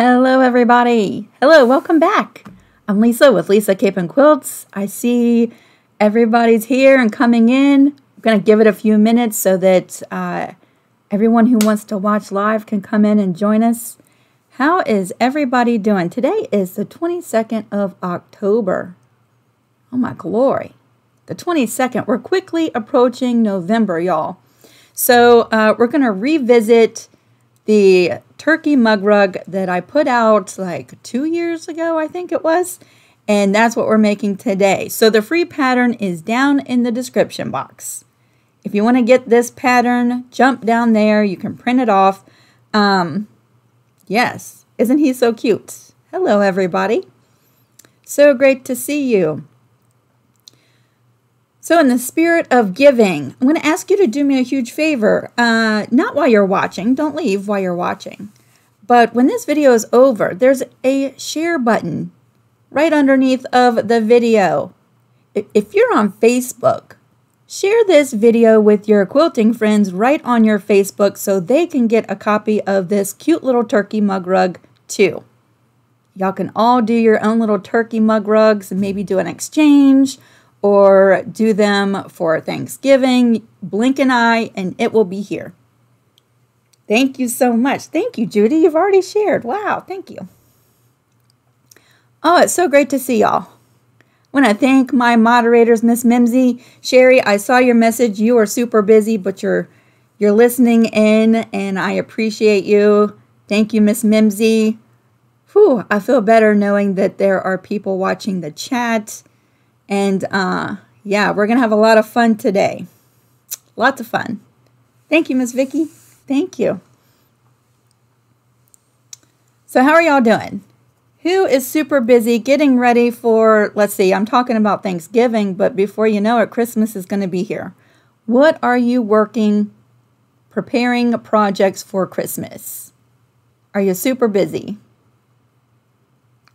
Hello, everybody. Hello, welcome back. I'm Lisa with Lisa Capen Quilts. I see everybody's here and coming in. I'm going to give it a few minutes so that uh, everyone who wants to watch live can come in and join us. How is everybody doing? Today is the 22nd of October. Oh, my glory. The 22nd. We're quickly approaching November, y'all. So uh, we're going to revisit the turkey mug rug that I put out like two years ago, I think it was. And that's what we're making today. So the free pattern is down in the description box. If you want to get this pattern, jump down there. You can print it off. Um, yes, isn't he so cute? Hello, everybody. So great to see you. So, in the spirit of giving, I'm going to ask you to do me a huge favor. Uh, not while you're watching, don't leave while you're watching. But when this video is over, there's a share button right underneath of the video. If you're on Facebook, share this video with your quilting friends right on your Facebook so they can get a copy of this cute little turkey mug rug too. Y'all can all do your own little turkey mug rugs and maybe do an exchange or do them for Thanksgiving. Blink an eye and it will be here. Thank you so much. Thank you, Judy. You've already shared. Wow, thank you. Oh, it's so great to see y'all. When I want to thank my moderators, Miss Mimsy, Sherry. I saw your message. You are super busy, but you're you're listening in, and I appreciate you. Thank you, Miss Mimsy. Whew, I feel better knowing that there are people watching the chat. And uh, yeah, we're going to have a lot of fun today. Lots of fun. Thank you, Miss Vicky. Thank you. So, how are y'all doing? Who is super busy getting ready for, let's see, I'm talking about Thanksgiving, but before you know it, Christmas is going to be here. What are you working, preparing projects for Christmas? Are you super busy?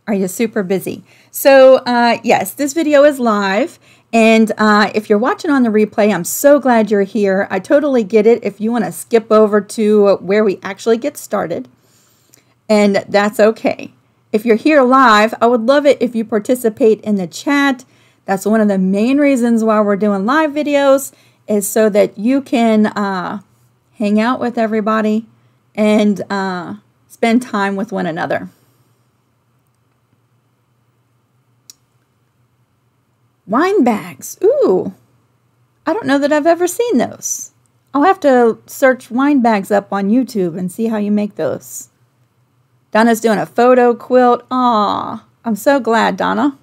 Are you super busy? So, uh, yes, this video is live. And uh, if you're watching on the replay, I'm so glad you're here. I totally get it if you want to skip over to where we actually get started. And that's okay. If you're here live, I would love it if you participate in the chat. That's one of the main reasons why we're doing live videos is so that you can uh, hang out with everybody and uh, spend time with one another. Wine bags. Ooh. I don't know that I've ever seen those. I'll have to search wine bags up on YouTube and see how you make those. Donna's doing a photo quilt. Aw, I'm so glad, Donna.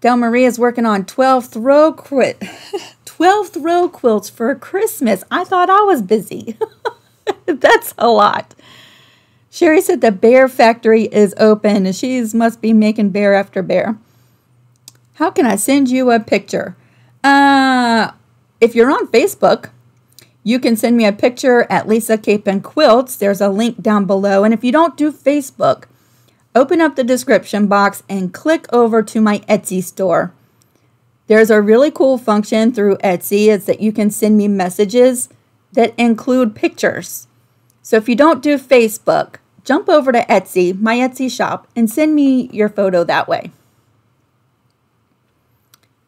Del Marie is working on 12th row quit. 12th row quilts for Christmas. I thought I was busy. That's a lot. Sherry said the bear factory is open and she must be making bear after bear. How can I send you a picture? Uh, if you're on Facebook, you can send me a picture at Lisa Capen Quilts. There's a link down below. And if you don't do Facebook, open up the description box and click over to my Etsy store. There's a really cool function through Etsy is that you can send me messages that include pictures. So if you don't do Facebook, jump over to Etsy, my Etsy shop, and send me your photo that way.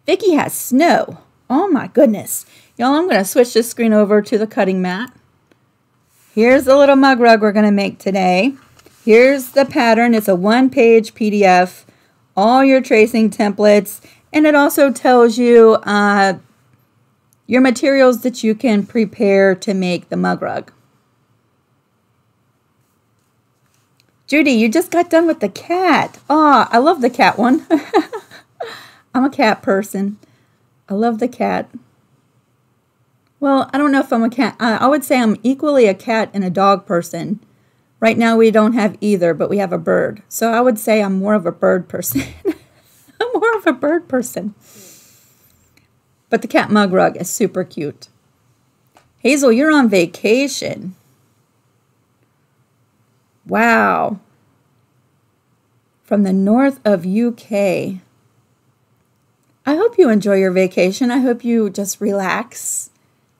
Vicky has snow. Oh my goodness. Y'all, I'm going to switch this screen over to the cutting mat. Here's the little mug rug we're going to make today. Here's the pattern. It's a one-page PDF, all your tracing templates, and it also tells you uh, your materials that you can prepare to make the mug rug. Judy, you just got done with the cat. Ah, oh, I love the cat one. I'm a cat person. I love the cat. Well, I don't know if I'm a cat. I would say I'm equally a cat and a dog person. Right now we don't have either, but we have a bird. So I would say I'm more of a bird person. I'm more of a bird person. But the cat mug rug is super cute. Hazel, you're on vacation. Wow. From the north of UK. I hope you enjoy your vacation. I hope you just relax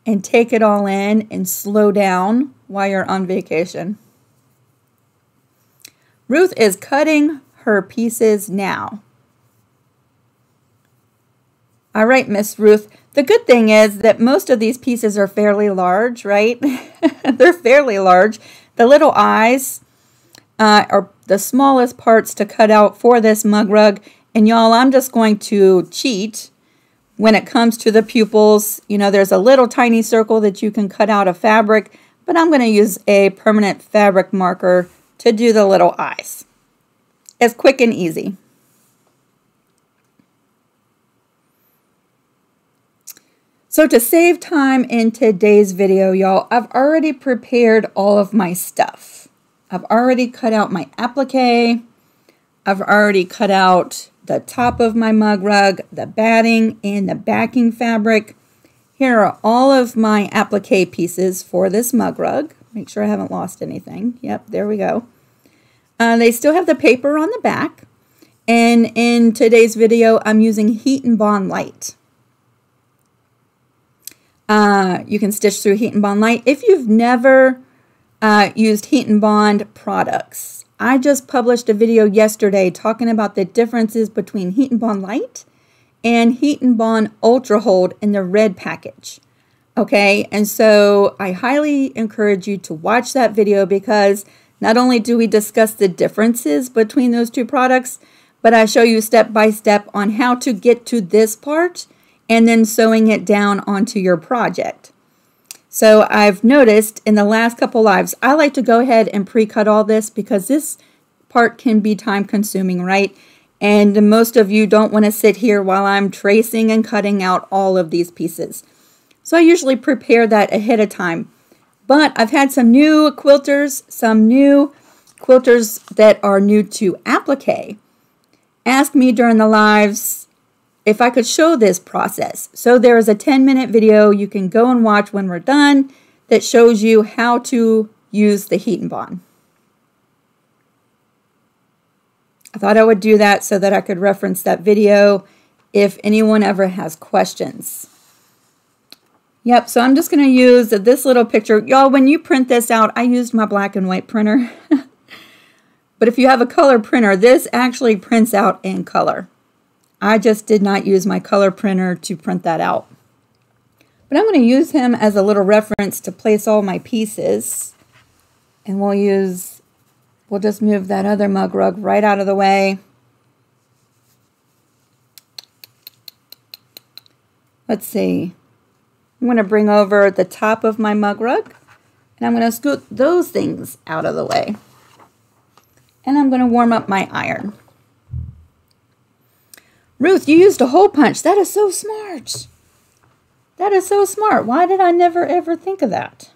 and take it all in and slow down while you're on vacation. Ruth is cutting her pieces now. All right, Miss Ruth. The good thing is that most of these pieces are fairly large, right? They're fairly large. The little eyes uh, are the smallest parts to cut out for this mug rug. And y'all, I'm just going to cheat when it comes to the pupils. You know, there's a little tiny circle that you can cut out of fabric, but I'm going to use a permanent fabric marker to do the little eyes. It's quick and easy. So to save time in today's video, y'all, I've already prepared all of my stuff. I've already cut out my applique. I've already cut out the top of my mug rug, the batting, and the backing fabric. Here are all of my applique pieces for this mug rug. Make sure I haven't lost anything. Yep, there we go. Uh, they still have the paper on the back. And in today's video, I'm using Heat and Bond Light. Uh, you can stitch through Heat and Bond Light. If you've never uh, used Heat and Bond products, I just published a video yesterday talking about the differences between Heat and Bond Light and Heat and Bond Ultra Hold in the red package. Okay, and so I highly encourage you to watch that video because not only do we discuss the differences between those two products, but I show you step by step on how to get to this part and then sewing it down onto your project. So I've noticed in the last couple lives, I like to go ahead and pre-cut all this because this part can be time consuming, right? And most of you don't want to sit here while I'm tracing and cutting out all of these pieces. So I usually prepare that ahead of time. But I've had some new quilters, some new quilters that are new to applique, ask me during the lives, if I could show this process. So there is a 10 minute video you can go and watch when we're done that shows you how to use the heat and bond. I thought I would do that so that I could reference that video if anyone ever has questions. Yep, so I'm just going to use this little picture. Y'all, when you print this out, I used my black and white printer. but if you have a color printer, this actually prints out in color. I just did not use my color printer to print that out. But I'm going to use him as a little reference to place all my pieces. And we'll use, we'll just move that other mug rug right out of the way. Let's see. I'm going to bring over the top of my mug rug. And I'm going to scoot those things out of the way. And I'm going to warm up my iron. Ruth, you used a hole punch. That is so smart. That is so smart. Why did I never ever think of that?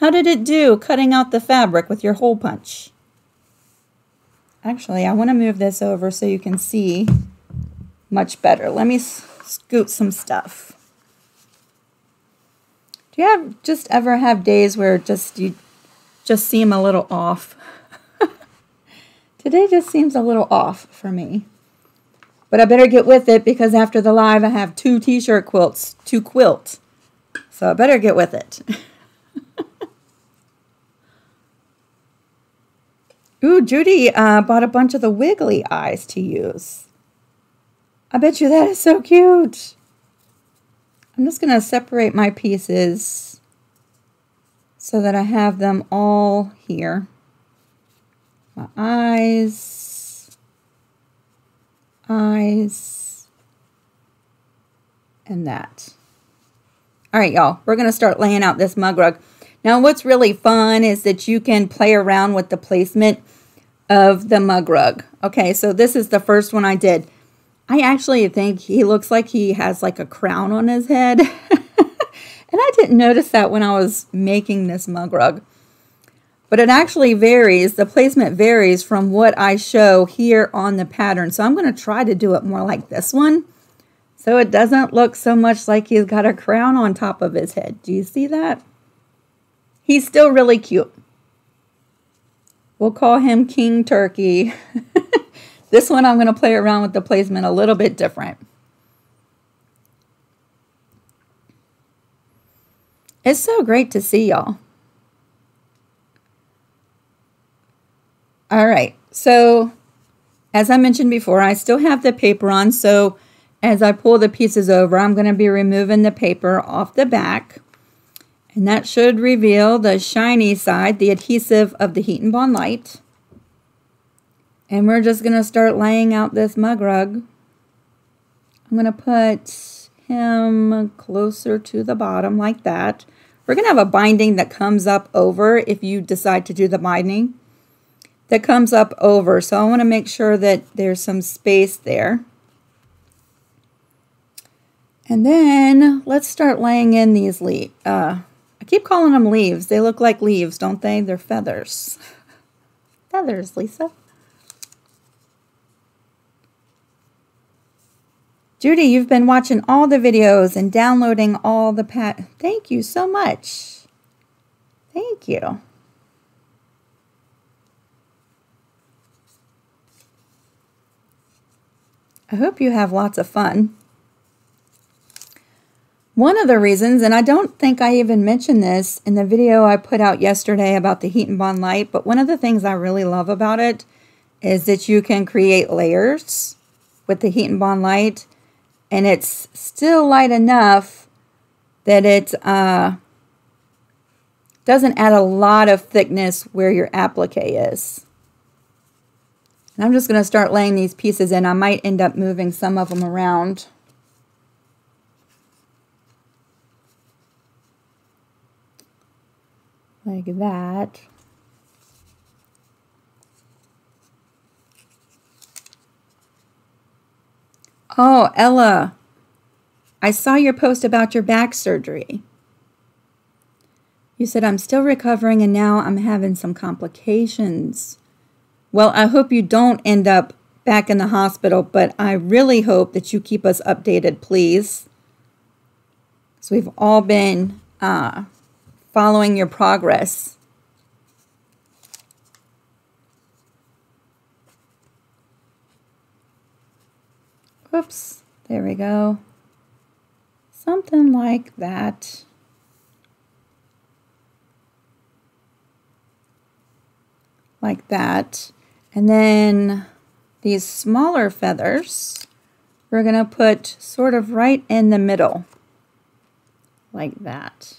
How did it do cutting out the fabric with your hole punch? Actually, I want to move this over so you can see much better. Let me scoot some stuff. Do you have just ever have days where just you just seem a little off? Today just seems a little off for me. But I better get with it because after the live I have two t-shirt quilts to quilt. So I better get with it. Ooh, Judy uh, bought a bunch of the wiggly eyes to use. I bet you that is so cute. I'm just going to separate my pieces so that I have them all here. My eyes eyes, and that. All right, y'all, we're going to start laying out this mug rug. Now, what's really fun is that you can play around with the placement of the mug rug. Okay, so this is the first one I did. I actually think he looks like he has like a crown on his head. and I didn't notice that when I was making this mug rug but it actually varies. The placement varies from what I show here on the pattern. So I'm going to try to do it more like this one. So it doesn't look so much like he's got a crown on top of his head. Do you see that? He's still really cute. We'll call him King Turkey. this one I'm going to play around with the placement a little bit different. It's so great to see y'all. All right, so as I mentioned before, I still have the paper on, so as I pull the pieces over, I'm going to be removing the paper off the back. And that should reveal the shiny side, the adhesive of the Heat and Bond light. And we're just going to start laying out this mug rug. I'm going to put him closer to the bottom like that. We're going to have a binding that comes up over if you decide to do the binding. That comes up over. So I want to make sure that there's some space there. And then let's start laying in these leaves. Uh, I keep calling them leaves. They look like leaves, don't they? They're feathers. feathers, Lisa. Judy, you've been watching all the videos and downloading all the pat. Thank you so much. Thank you. I hope you have lots of fun. One of the reasons, and I don't think I even mentioned this in the video I put out yesterday about the Heat and Bond light, but one of the things I really love about it is that you can create layers with the Heat and Bond light, and it's still light enough that it uh, doesn't add a lot of thickness where your applique is. And I'm just going to start laying these pieces in. I might end up moving some of them around. like that. Oh, Ella, I saw your post about your back surgery. You said, I'm still recovering and now I'm having some complications. Well, I hope you don't end up back in the hospital, but I really hope that you keep us updated, please. So we've all been uh, following your progress. Oops, there we go. Something like that. Like that. And then these smaller feathers, we're going to put sort of right in the middle, like that.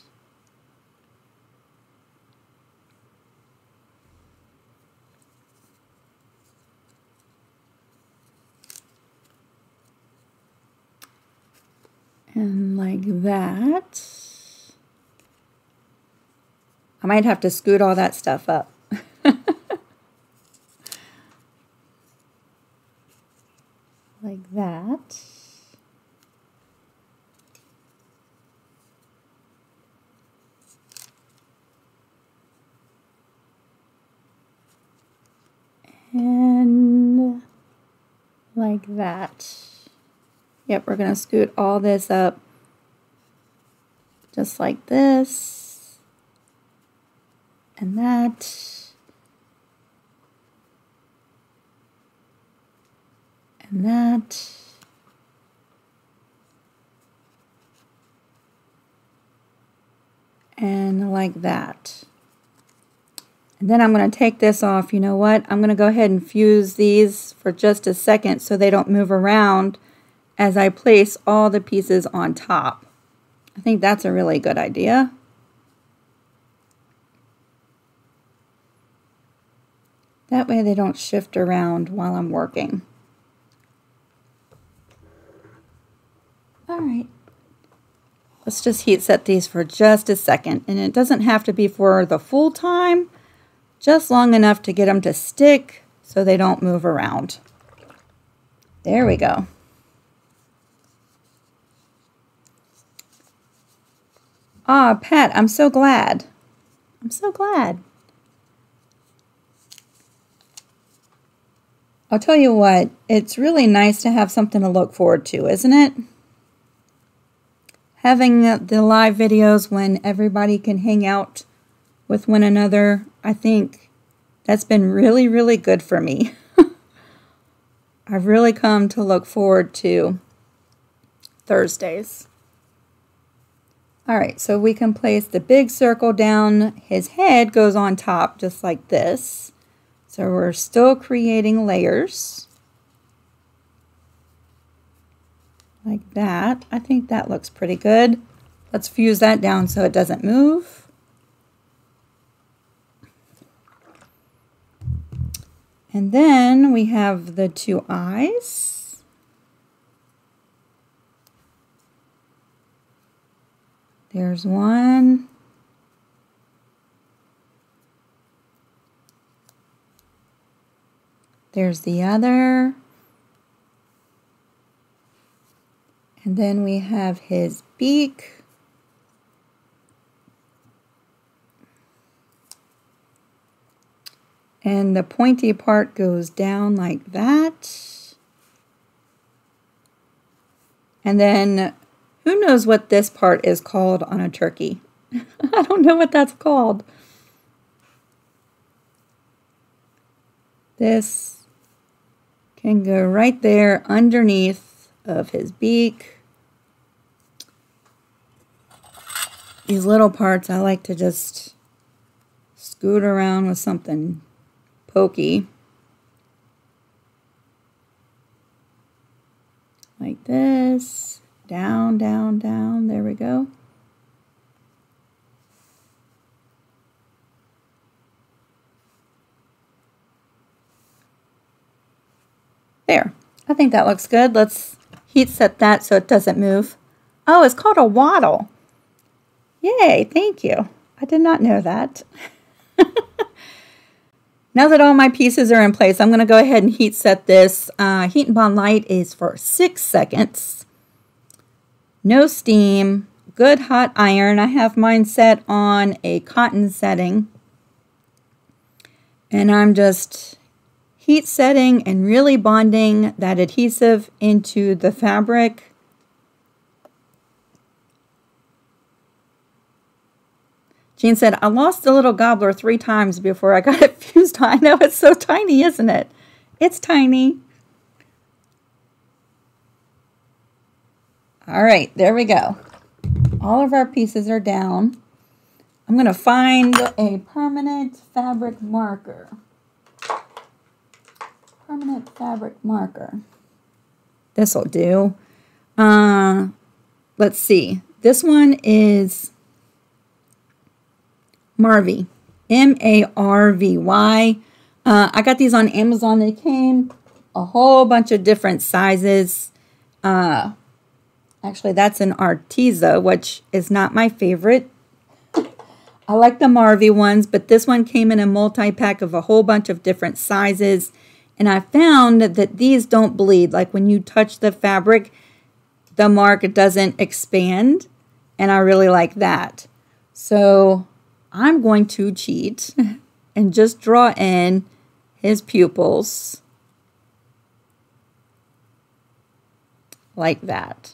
And like that. I might have to scoot all that stuff up. like that. And like that. Yep, we're going to scoot all this up just like this and that and that. And like that. And then I'm going to take this off. You know what? I'm going to go ahead and fuse these for just a second so they don't move around as I place all the pieces on top. I think that's a really good idea. That way they don't shift around while I'm working. All right. Let's just heat set these for just a second. And it doesn't have to be for the full time, just long enough to get them to stick so they don't move around. There we go. Ah, Pat, I'm so glad. I'm so glad. I'll tell you what, it's really nice to have something to look forward to, isn't it? Having the live videos when everybody can hang out with one another, I think that's been really, really good for me. I've really come to look forward to Thursdays. All right, so we can place the big circle down. His head goes on top just like this. So we're still creating layers. Like that. I think that looks pretty good. Let's fuse that down so it doesn't move. And then we have the two eyes. There's one. There's the other. And then we have his beak. And the pointy part goes down like that. And then who knows what this part is called on a turkey? I don't know what that's called. This can go right there underneath of his beak. These little parts I like to just scoot around with something pokey. Like this. Down, down, down. There we go. There. I think that looks good. Let's heat set that so it doesn't move. Oh, it's called a wattle. Yay, thank you. I did not know that. now that all my pieces are in place, I'm going to go ahead and heat set this. Uh, heat and bond light is for six seconds no steam, good hot iron. I have mine set on a cotton setting. And I'm just heat setting and really bonding that adhesive into the fabric. Jean said, I lost the little gobbler three times before I got it fused. I know it's so tiny, isn't it? It's tiny. All right, there we go. All of our pieces are down. I'm going to find a permanent fabric marker. Permanent fabric marker. This will do. Uh, let's see. This one is Marvy. M-A-R-V-Y. Uh, I got these on Amazon. They came a whole bunch of different sizes. Uh, Actually, that's an Arteza, which is not my favorite. I like the Marvy ones, but this one came in a multi-pack of a whole bunch of different sizes. And I found that these don't bleed. Like when you touch the fabric, the mark doesn't expand. And I really like that. So I'm going to cheat and just draw in his pupils like that.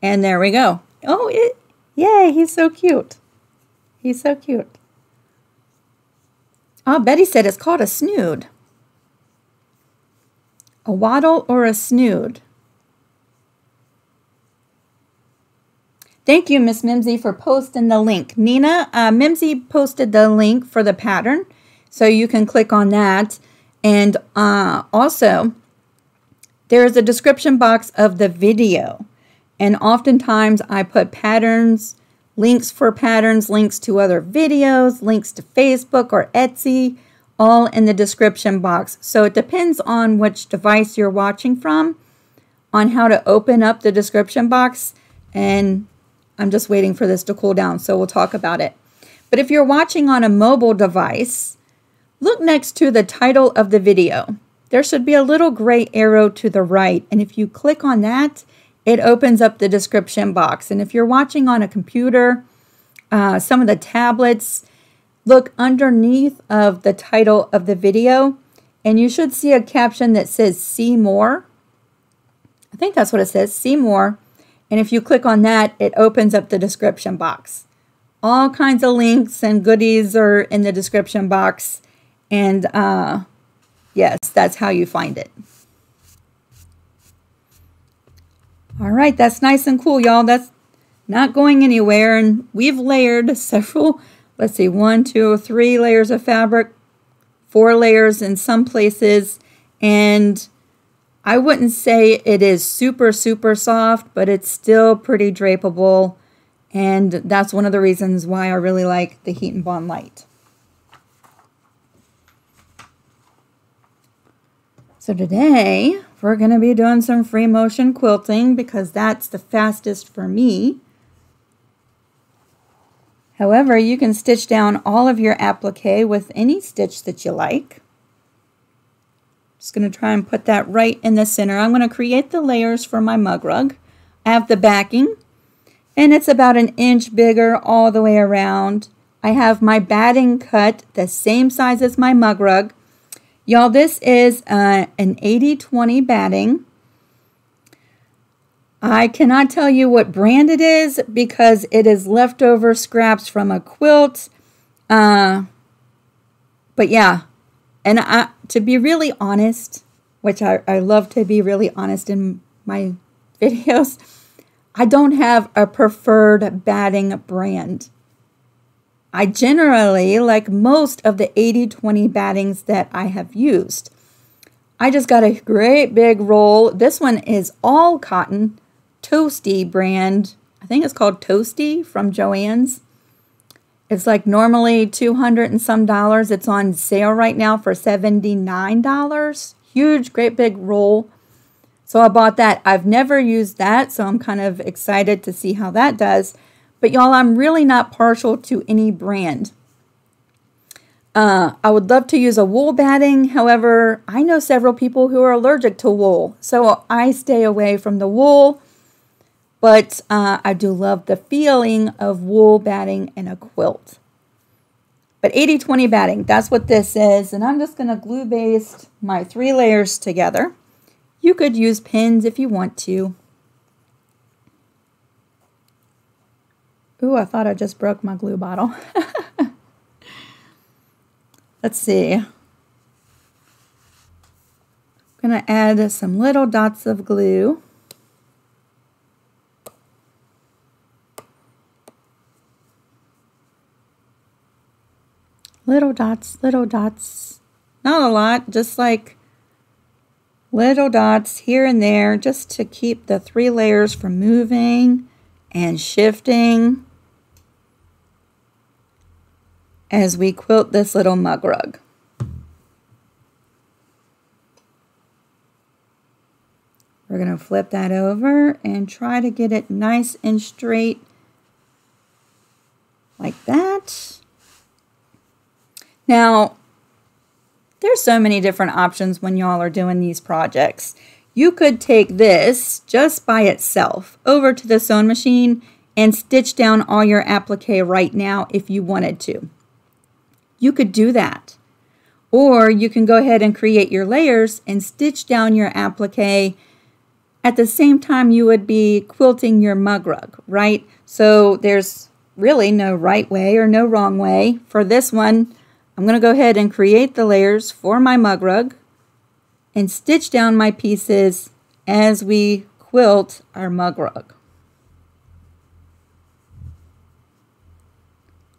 And there we go. Oh, it, yay, he's so cute. He's so cute. Oh, Betty said it's called a snood. A waddle or a snood. Thank you, Miss Mimsy, for posting the link. Nina, uh, Mimsy posted the link for the pattern, so you can click on that. And uh, also, there is a description box of the video. And oftentimes I put patterns, links for patterns, links to other videos, links to Facebook or Etsy, all in the description box. So it depends on which device you're watching from on how to open up the description box. And I'm just waiting for this to cool down, so we'll talk about it. But if you're watching on a mobile device, look next to the title of the video. There should be a little gray arrow to the right, and if you click on that, it opens up the description box. And if you're watching on a computer, uh, some of the tablets, look underneath of the title of the video and you should see a caption that says see more. I think that's what it says, see more. And if you click on that, it opens up the description box. All kinds of links and goodies are in the description box. And uh, yes, that's how you find it. All right, that's nice and cool, y'all. That's not going anywhere. And we've layered several, let's see, one, two, three layers of fabric, four layers in some places. And I wouldn't say it is super, super soft, but it's still pretty drapable. And that's one of the reasons why I really like the Heat and Bond Light. So today we're going to be doing some free motion quilting because that's the fastest for me. However, you can stitch down all of your applique with any stitch that you like. Just going to try and put that right in the center. I'm going to create the layers for my mug rug. I have the backing and it's about an inch bigger all the way around. I have my batting cut the same size as my mug rug Y'all, this is uh, an 80-20 batting. I cannot tell you what brand it is because it is leftover scraps from a quilt. Uh, but yeah, and I, to be really honest, which I, I love to be really honest in my videos, I don't have a preferred batting brand. I generally like most of the 80-20 battings that I have used. I just got a great big roll. This one is all cotton, Toasty brand. I think it's called Toasty from Joann's. It's like normally 200 and some dollars. It's on sale right now for $79. Huge, great big roll. So I bought that. I've never used that, so I'm kind of excited to see how that does. But y'all, I'm really not partial to any brand. Uh, I would love to use a wool batting. However, I know several people who are allergic to wool. So I stay away from the wool. But uh, I do love the feeling of wool batting in a quilt. But 80-20 batting, that's what this is. And I'm just going to glue baste my three layers together. You could use pins if you want to. Ooh, I thought I just broke my glue bottle. Let's see. I'm going to add some little dots of glue. Little dots, little dots. Not a lot, just like little dots here and there just to keep the three layers from moving and shifting as we quilt this little mug rug. We're going to flip that over and try to get it nice and straight like that. Now, there's so many different options when y'all are doing these projects. You could take this just by itself over to the sewing machine and stitch down all your applique right now if you wanted to. You could do that. Or you can go ahead and create your layers and stitch down your applique at the same time you would be quilting your mug rug, right? So there's really no right way or no wrong way. For this one, I'm going to go ahead and create the layers for my mug rug and stitch down my pieces as we quilt our mug rug.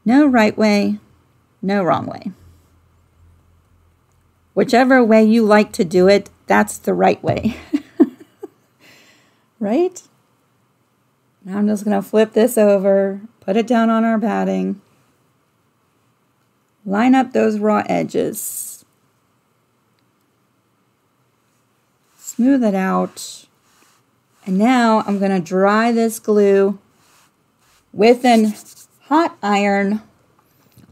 No right way, no wrong way. Whichever way you like to do it, that's the right way. right? Now I'm just going to flip this over, put it down on our batting, line up those raw edges, smooth it out, and now I'm going to dry this glue with an hot iron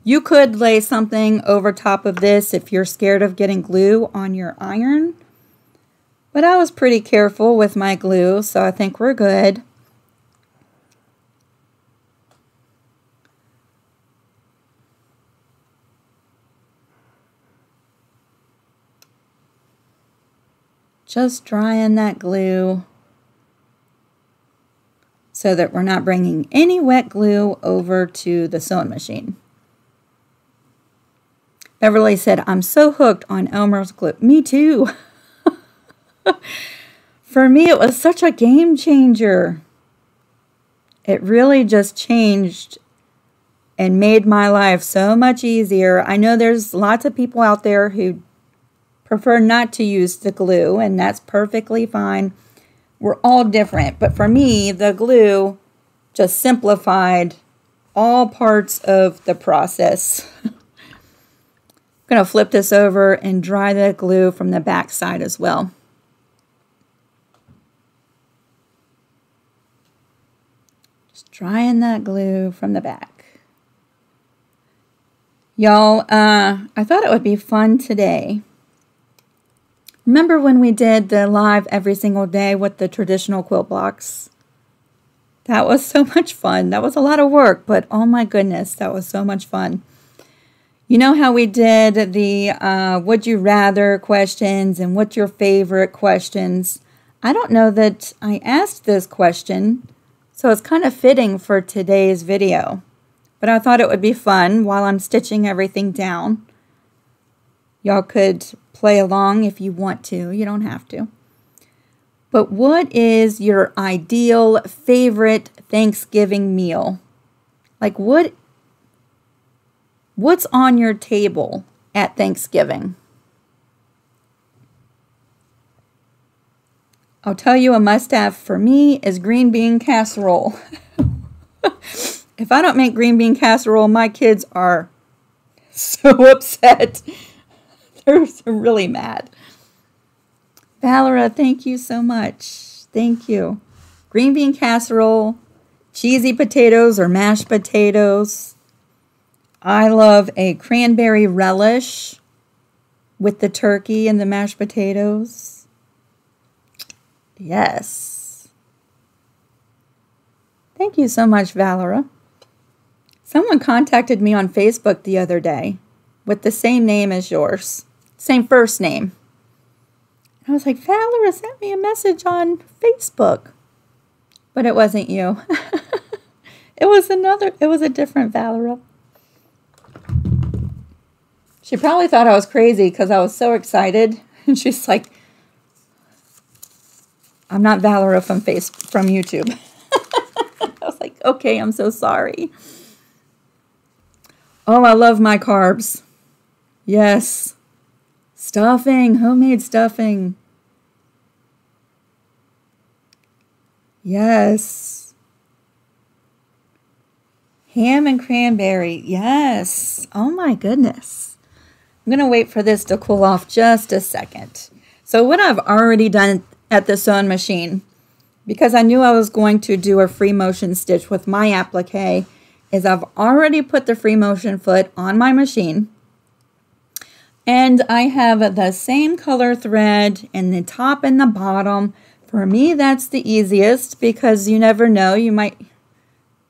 you could lay something over top of this if you're scared of getting glue on your iron. But I was pretty careful with my glue, so I think we're good. Just drying that glue so that we're not bringing any wet glue over to the sewing machine. Beverly said, I'm so hooked on Elmer's glue. Me too. for me, it was such a game changer. It really just changed and made my life so much easier. I know there's lots of people out there who prefer not to use the glue, and that's perfectly fine. We're all different, but for me, the glue just simplified all parts of the process. I'm going to flip this over and dry the glue from the back side as well. Just drying that glue from the back. Y'all, uh, I thought it would be fun today. Remember when we did the live every single day with the traditional quilt blocks? That was so much fun. That was a lot of work, but oh my goodness, that was so much fun. You know how we did the uh, would you rather questions and what's your favorite questions? I don't know that I asked this question, so it's kind of fitting for today's video. But I thought it would be fun while I'm stitching everything down. Y'all could play along if you want to. You don't have to. But what is your ideal favorite Thanksgiving meal? Like what what's on your table at Thanksgiving? I'll tell you a must have for me is green bean casserole. If I don't make green bean casserole, my kids are so upset. They're, they're really mad. Valera, thank you so much. Thank you. Green bean casserole, cheesy potatoes or mashed potatoes. I love a cranberry relish with the turkey and the mashed potatoes. Yes. Thank you so much, Valera. Someone contacted me on Facebook the other day with the same name as yours, same first name. I was like, Valera sent me a message on Facebook. But it wasn't you. it was another, it was a different Valera. She probably thought I was crazy because I was so excited. And she's like, I'm not Valera from face from YouTube. I was like, okay, I'm so sorry. Oh, I love my carbs. Yes. Stuffing, homemade stuffing. Yes. Ham and cranberry. Yes. Oh my goodness. I'm going to wait for this to cool off just a second. So what I've already done at the sewing machine, because I knew I was going to do a free motion stitch with my applique, is I've already put the free motion foot on my machine and I have the same color thread in the top and the bottom. For me, that's the easiest because you never know. You might,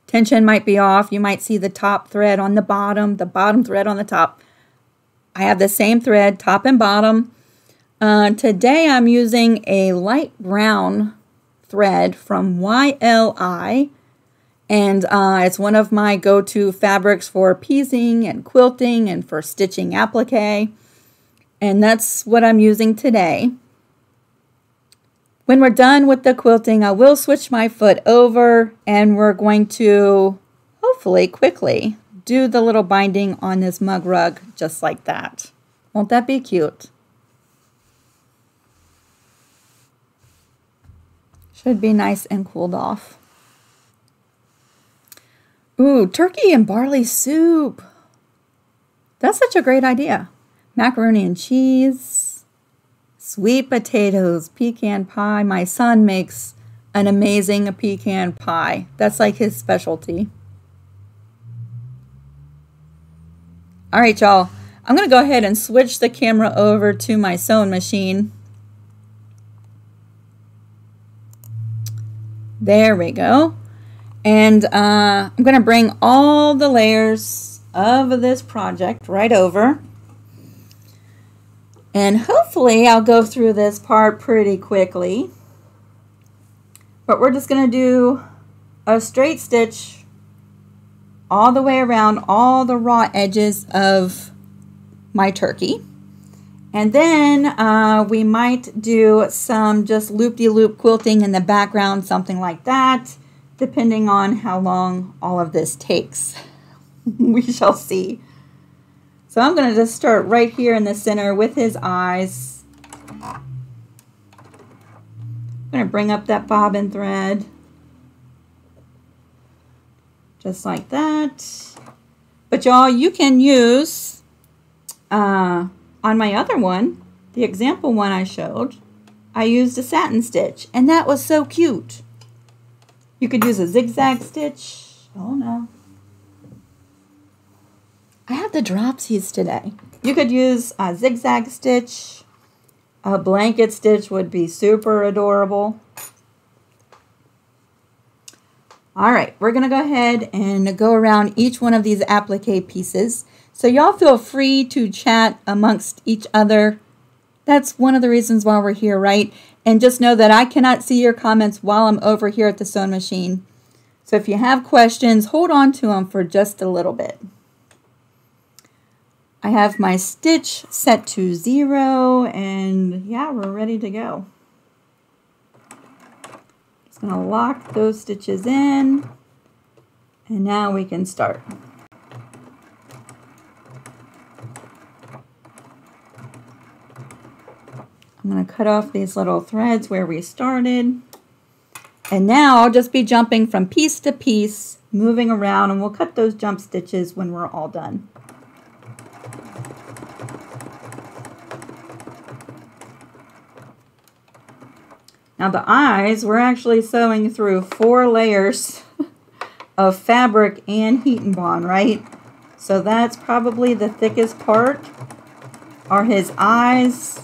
tension might be off. You might see the top thread on the bottom, the bottom thread on the top. I have the same thread, top and bottom. Uh, today I'm using a light brown thread from YLI and uh, it's one of my go-to fabrics for piecing and quilting and for stitching applique. And that's what I'm using today. When we're done with the quilting, I will switch my foot over and we're going to, hopefully quickly, do the little binding on this mug rug just like that. Won't that be cute? Should be nice and cooled off. Ooh, turkey and barley soup. That's such a great idea. Macaroni and cheese, sweet potatoes, pecan pie. My son makes an amazing pecan pie. That's like his specialty. All right, y'all. I'm going to go ahead and switch the camera over to my sewing machine. There we go. And uh, I'm going to bring all the layers of this project right over. And hopefully I'll go through this part pretty quickly. But we're just going to do a straight stitch all the way around all the raw edges of my turkey. And then uh, we might do some just loop-de-loop quilting in the background, something like that, depending on how long all of this takes. we shall see. So I'm going to just start right here in the center with his eyes. I'm going to bring up that bobbin thread. Just like that. But y'all, you can use, uh, on my other one, the example one I showed, I used a satin stitch. And that was so cute. You could use a zigzag stitch. Oh no. I have the dropsies today. You could use a zigzag stitch. A blanket stitch would be super adorable. All right, we're going to go ahead and go around each one of these applique pieces. So y'all feel free to chat amongst each other. That's one of the reasons why we're here, right? And just know that I cannot see your comments while I'm over here at the sewing machine. So if you have questions, hold on to them for just a little bit. I have my stitch set to zero and yeah, we're ready to go. Just gonna lock those stitches in and now we can start. I'm gonna cut off these little threads where we started. And now I'll just be jumping from piece to piece, moving around, and we'll cut those jump stitches when we're all done. Now the eyes, we're actually sewing through four layers of fabric and heat and bond, right? So that's probably the thickest part are his eyes,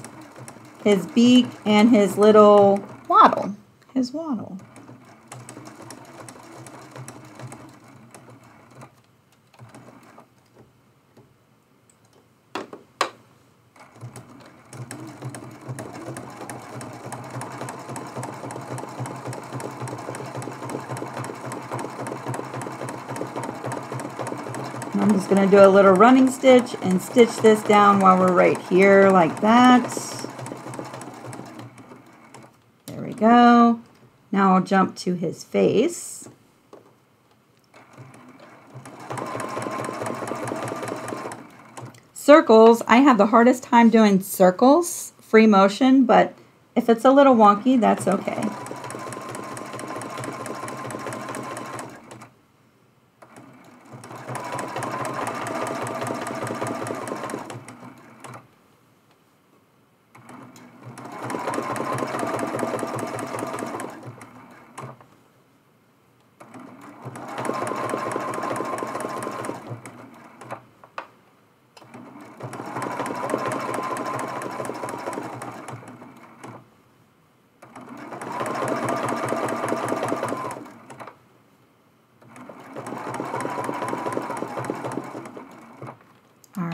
his beak, and his little wattle, his wattle. Going to do a little running stitch and stitch this down while we're right here like that. There we go. Now I'll jump to his face. Circles, I have the hardest time doing circles, free motion, but if it's a little wonky, that's okay.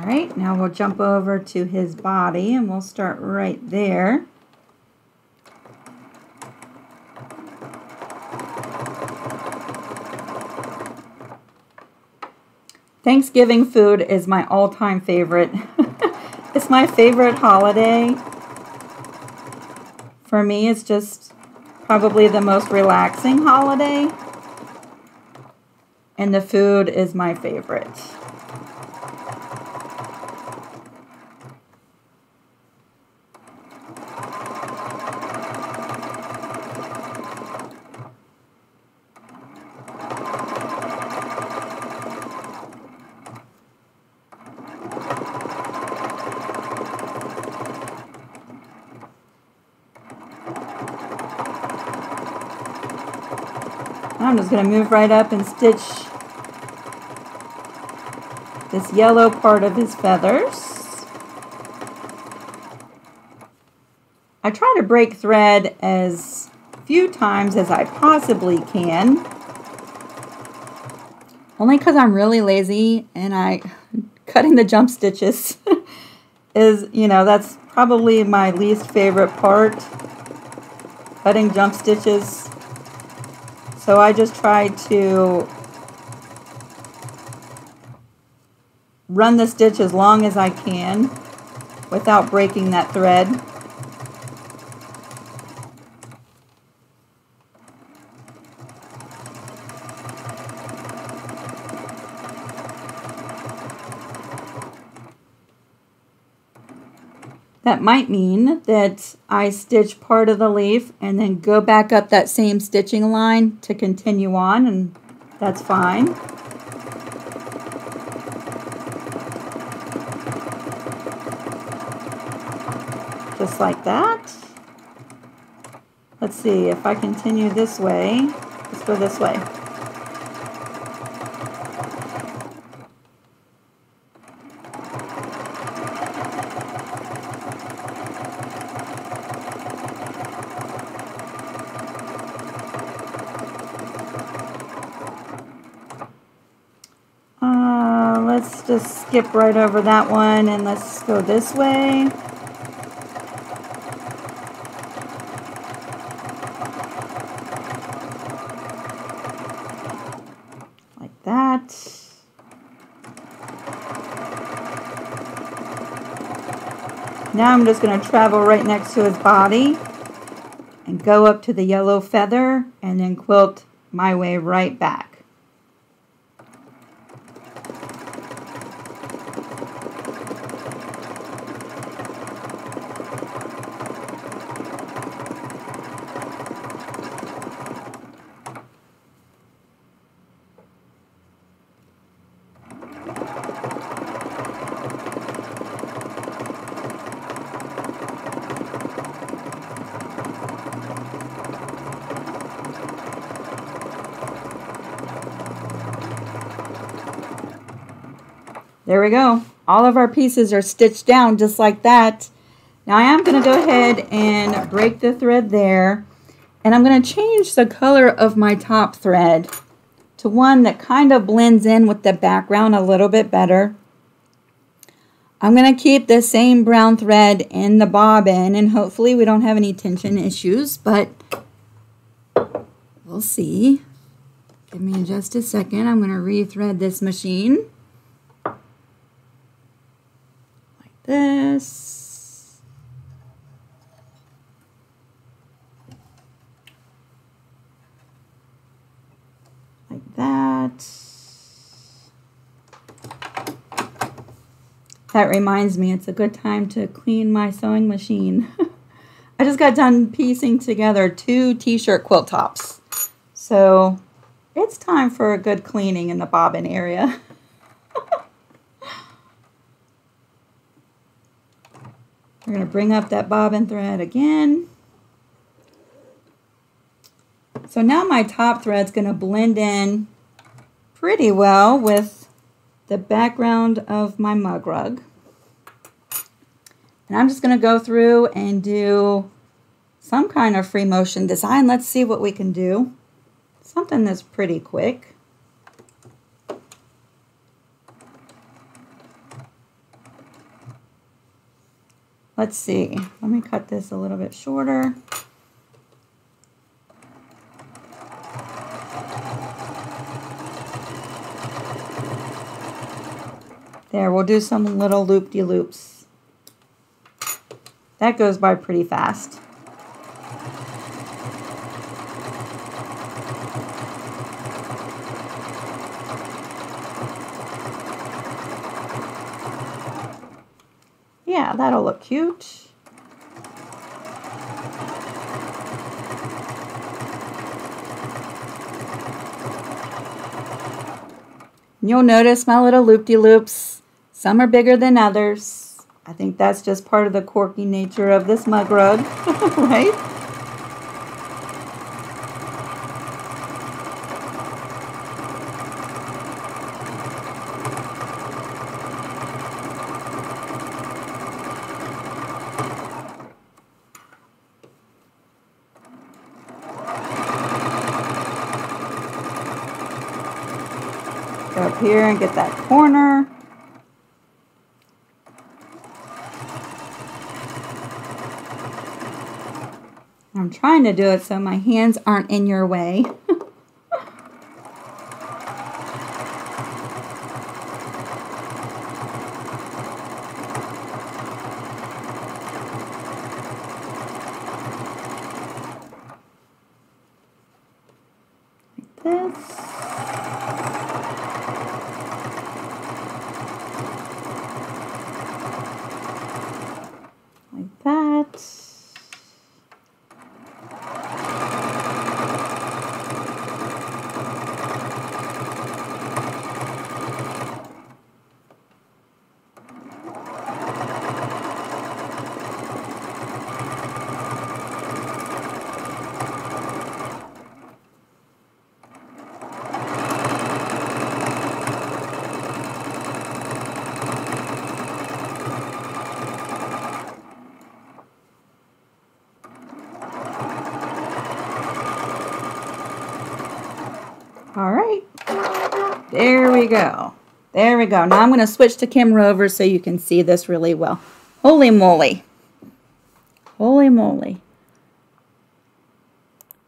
right, now we'll jump over to his body and we'll start right there. Thanksgiving food is my all-time favorite. it's my favorite holiday. For me, it's just probably the most relaxing holiday. And the food is my favorite. I'm just going to move right up and stitch this yellow part of his feathers. I try to break thread as few times as I possibly can. Only because I'm really lazy and I cutting the jump stitches is, you know, that's probably my least favorite part. Cutting jump stitches so I just try to run the stitch as long as I can without breaking that thread. That might mean that I stitch part of the leaf and then go back up that same stitching line to continue on and that's fine. Just like that. Let's see, if I continue this way, let's go this way. let's just skip right over that one and let's go this way. Like that. Now I'm just going to travel right next to his body and go up to the yellow feather and then quilt my way right back. There we go. All of our pieces are stitched down just like that. Now I am going to go ahead and break the thread there. And I'm going to change the color of my top thread to one that kind of blends in with the background a little bit better. I'm going to keep the same brown thread in the bobbin and hopefully we don't have any tension issues, but we'll see. Give me just a second. I'm going to rethread this machine. This. Like that. That reminds me, it's a good time to clean my sewing machine. I just got done piecing together two t-shirt quilt tops. So it's time for a good cleaning in the bobbin area. We're going to bring up that bobbin thread again. So now my top thread's going to blend in pretty well with the background of my mug rug. And I'm just going to go through and do some kind of free motion design. Let's see what we can do. Something that's pretty quick. Let's see. Let me cut this a little bit shorter. There, we'll do some little loop-de-loops. That goes by pretty fast. Yeah, that'll look cute. You'll notice my little loop-de-loops. Some are bigger than others. I think that's just part of the quirky nature of this mug rug, right? Go up here and get that corner. I'm trying to do it so my hands aren't in your way. else. Like that. All right. There we go. There we go. Now I'm going to switch to camera over so you can see this really well. Holy moly. Holy moly.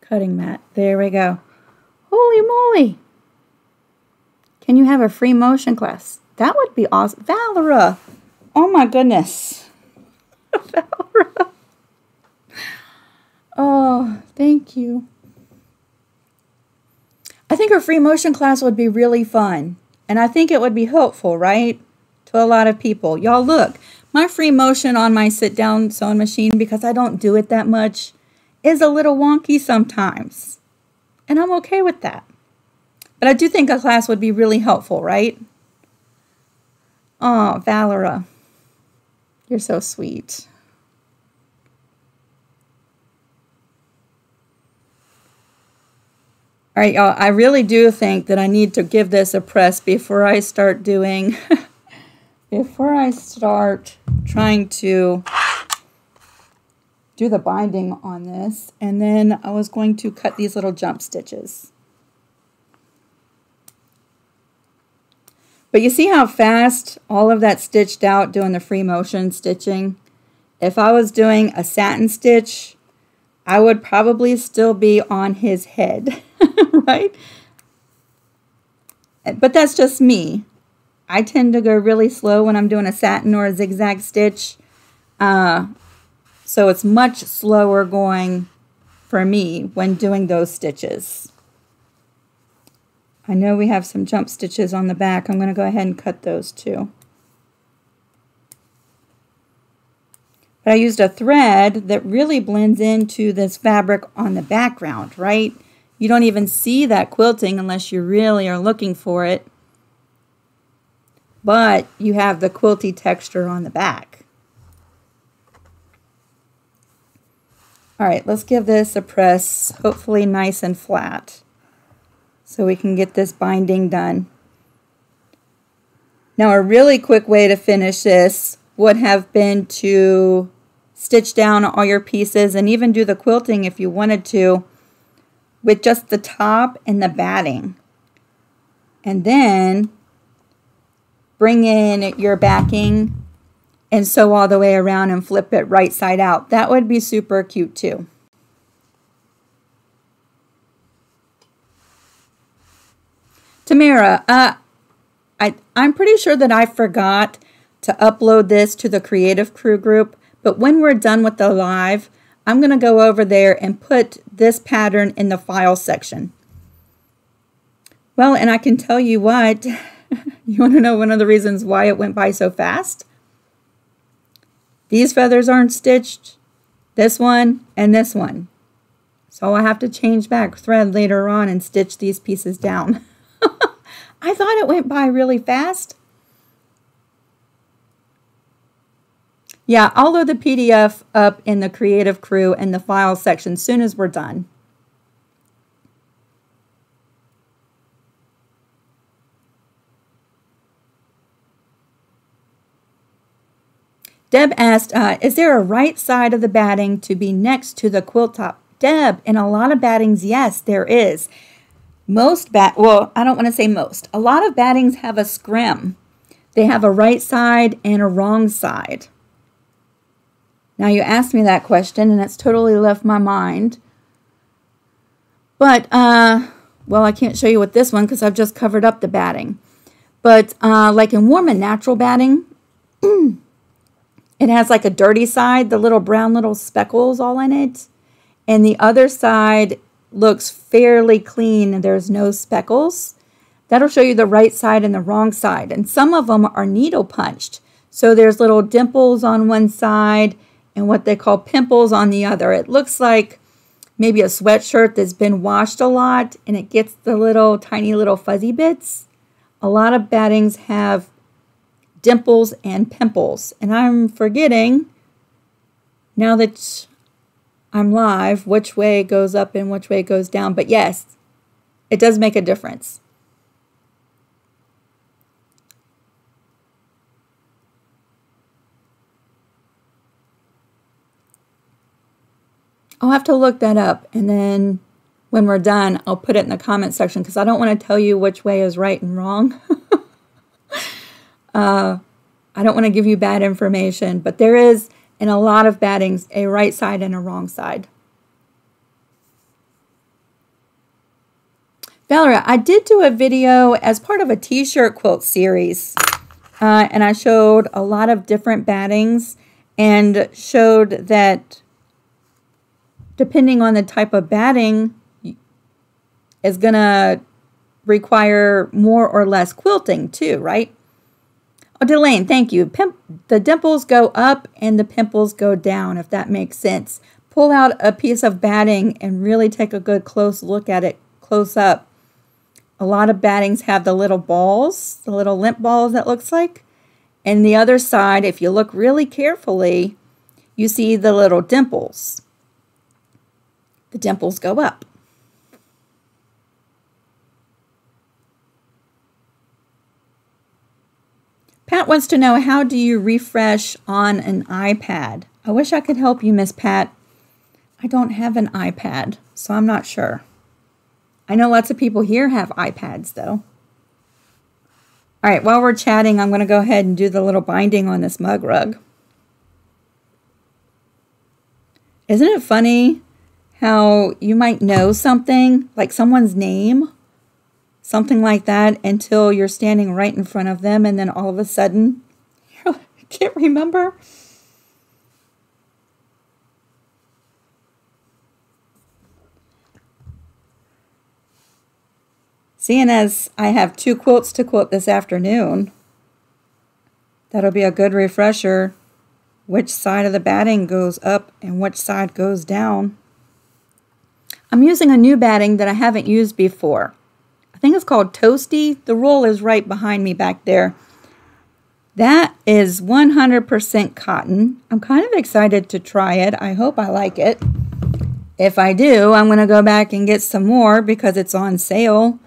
Cutting mat. There we go. Holy moly. Can you have a free motion class? That would be awesome. Valera. Oh my goodness. Valera. Oh, thank you. I think a free motion class would be really fun. And I think it would be helpful, right? To a lot of people. Y'all look, my free motion on my sit down sewing machine, because I don't do it that much, is a little wonky sometimes. And I'm okay with that. But I do think a class would be really helpful, right? Oh, Valera. You're so sweet. All right, y'all, I really do think that I need to give this a press before I start doing, before I start trying to do the binding on this. And then I was going to cut these little jump stitches. But you see how fast all of that stitched out doing the free motion stitching? If I was doing a satin stitch, I would probably still be on his head. right? But that's just me. I tend to go really slow when I'm doing a satin or a zigzag stitch. Uh, so it's much slower going for me when doing those stitches. I know we have some jump stitches on the back. I'm going to go ahead and cut those too. But I used a thread that really blends into this fabric on the background, right? You don't even see that quilting unless you really are looking for it. But you have the quilty texture on the back. All right, let's give this a press, hopefully nice and flat, so we can get this binding done. Now, a really quick way to finish this would have been to stitch down all your pieces and even do the quilting if you wanted to with just the top and the batting. And then bring in your backing and sew all the way around and flip it right side out. That would be super cute too. Tamara, uh, I, I'm pretty sure that I forgot to upload this to the Creative Crew group, but when we're done with the live, I'm going to go over there and put this pattern in the file section. Well, and I can tell you what, you want to know one of the reasons why it went by so fast? These feathers aren't stitched, this one and this one. So I have to change back thread later on and stitch these pieces down. I thought it went by really fast. Yeah, I'll load the PDF up in the Creative Crew in the file section soon as we're done. Deb asked, uh, is there a right side of the batting to be next to the quilt top? Deb, in a lot of battings, yes, there is. Most bat, well, I don't want to say most. A lot of battings have a scrim. They have a right side and a wrong side. Now, you asked me that question, and it's totally left my mind. But, uh, well, I can't show you with this one because I've just covered up the batting. But, uh, like in warm and natural batting, it has like a dirty side, the little brown little speckles all in it. And the other side looks fairly clean and there's no speckles, that'll show you the right side and the wrong side. And some of them are needle punched. So there's little dimples on one side and what they call pimples on the other. It looks like maybe a sweatshirt that's been washed a lot and it gets the little tiny little fuzzy bits. A lot of battings have dimples and pimples. And I'm forgetting now that I'm live which way goes up and which way it goes down. But yes, it does make a difference. I'll have to look that up and then when we're done, I'll put it in the comment section because I don't want to tell you which way is right and wrong. uh, I don't want to give you bad information, but there is, in a lot of battings, a right side and a wrong side. Valeria, I did do a video as part of a t-shirt quilt series, uh, and I showed a lot of different battings and showed that depending on the type of batting, is going to require more or less quilting too, right? Oh, Delane, thank you. Pimp, the dimples go up and the pimples go down, if that makes sense. Pull out a piece of batting and really take a good close look at it close up. A lot of battings have the little balls, the little limp balls that looks like. And the other side, if you look really carefully, you see the little dimples the dimples go up. Pat wants to know how do you refresh on an iPad? I wish I could help you, Miss Pat. I don't have an iPad, so I'm not sure. I know lots of people here have iPads, though. All right, while we're chatting, I'm going to go ahead and do the little binding on this mug rug. Isn't it funny how you might know something, like someone's name, something like that, until you're standing right in front of them, and then all of a sudden, you can't remember. Seeing as I have two quilts to quilt this afternoon, that'll be a good refresher which side of the batting goes up and which side goes down. I'm using a new batting that I haven't used before. I think it's called Toasty. The roll is right behind me back there. That is 100% cotton. I'm kind of excited to try it. I hope I like it. If I do, I'm going to go back and get some more because it's on sale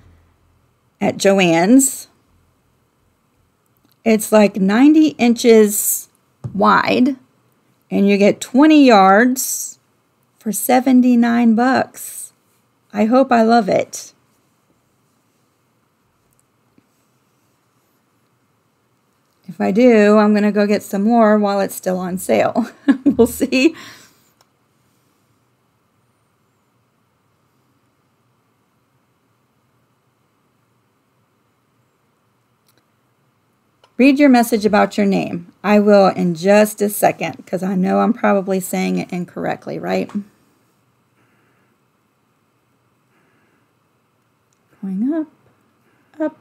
at Joann's. It's like 90 inches wide and you get 20 yards for 79 bucks. I hope I love it. If I do, I'm going to go get some more while it's still on sale. we'll see. Read your message about your name. I will in just a second because I know I'm probably saying it incorrectly, right? Going up, up.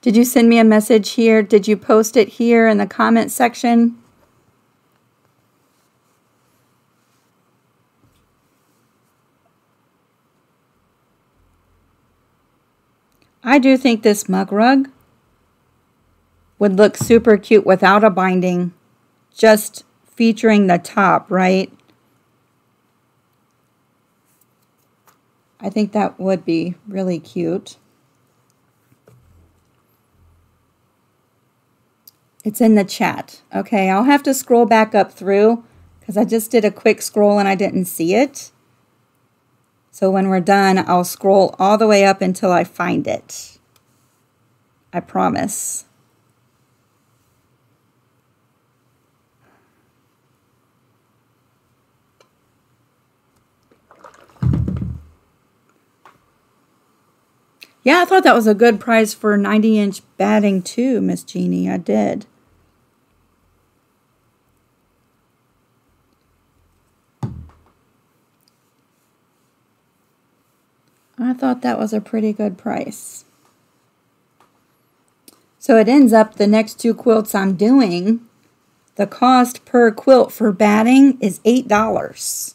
Did you send me a message here? Did you post it here in the comment section? I do think this mug rug would look super cute without a binding, just featuring the top, right? I think that would be really cute. It's in the chat. Okay, I'll have to scroll back up through because I just did a quick scroll and I didn't see it. So when we're done, I'll scroll all the way up until I find it. I promise. Yeah, I thought that was a good price for 90 inch batting too, Miss Jeannie. I did. I thought that was a pretty good price. So it ends up the next two quilts I'm doing, the cost per quilt for batting is $8.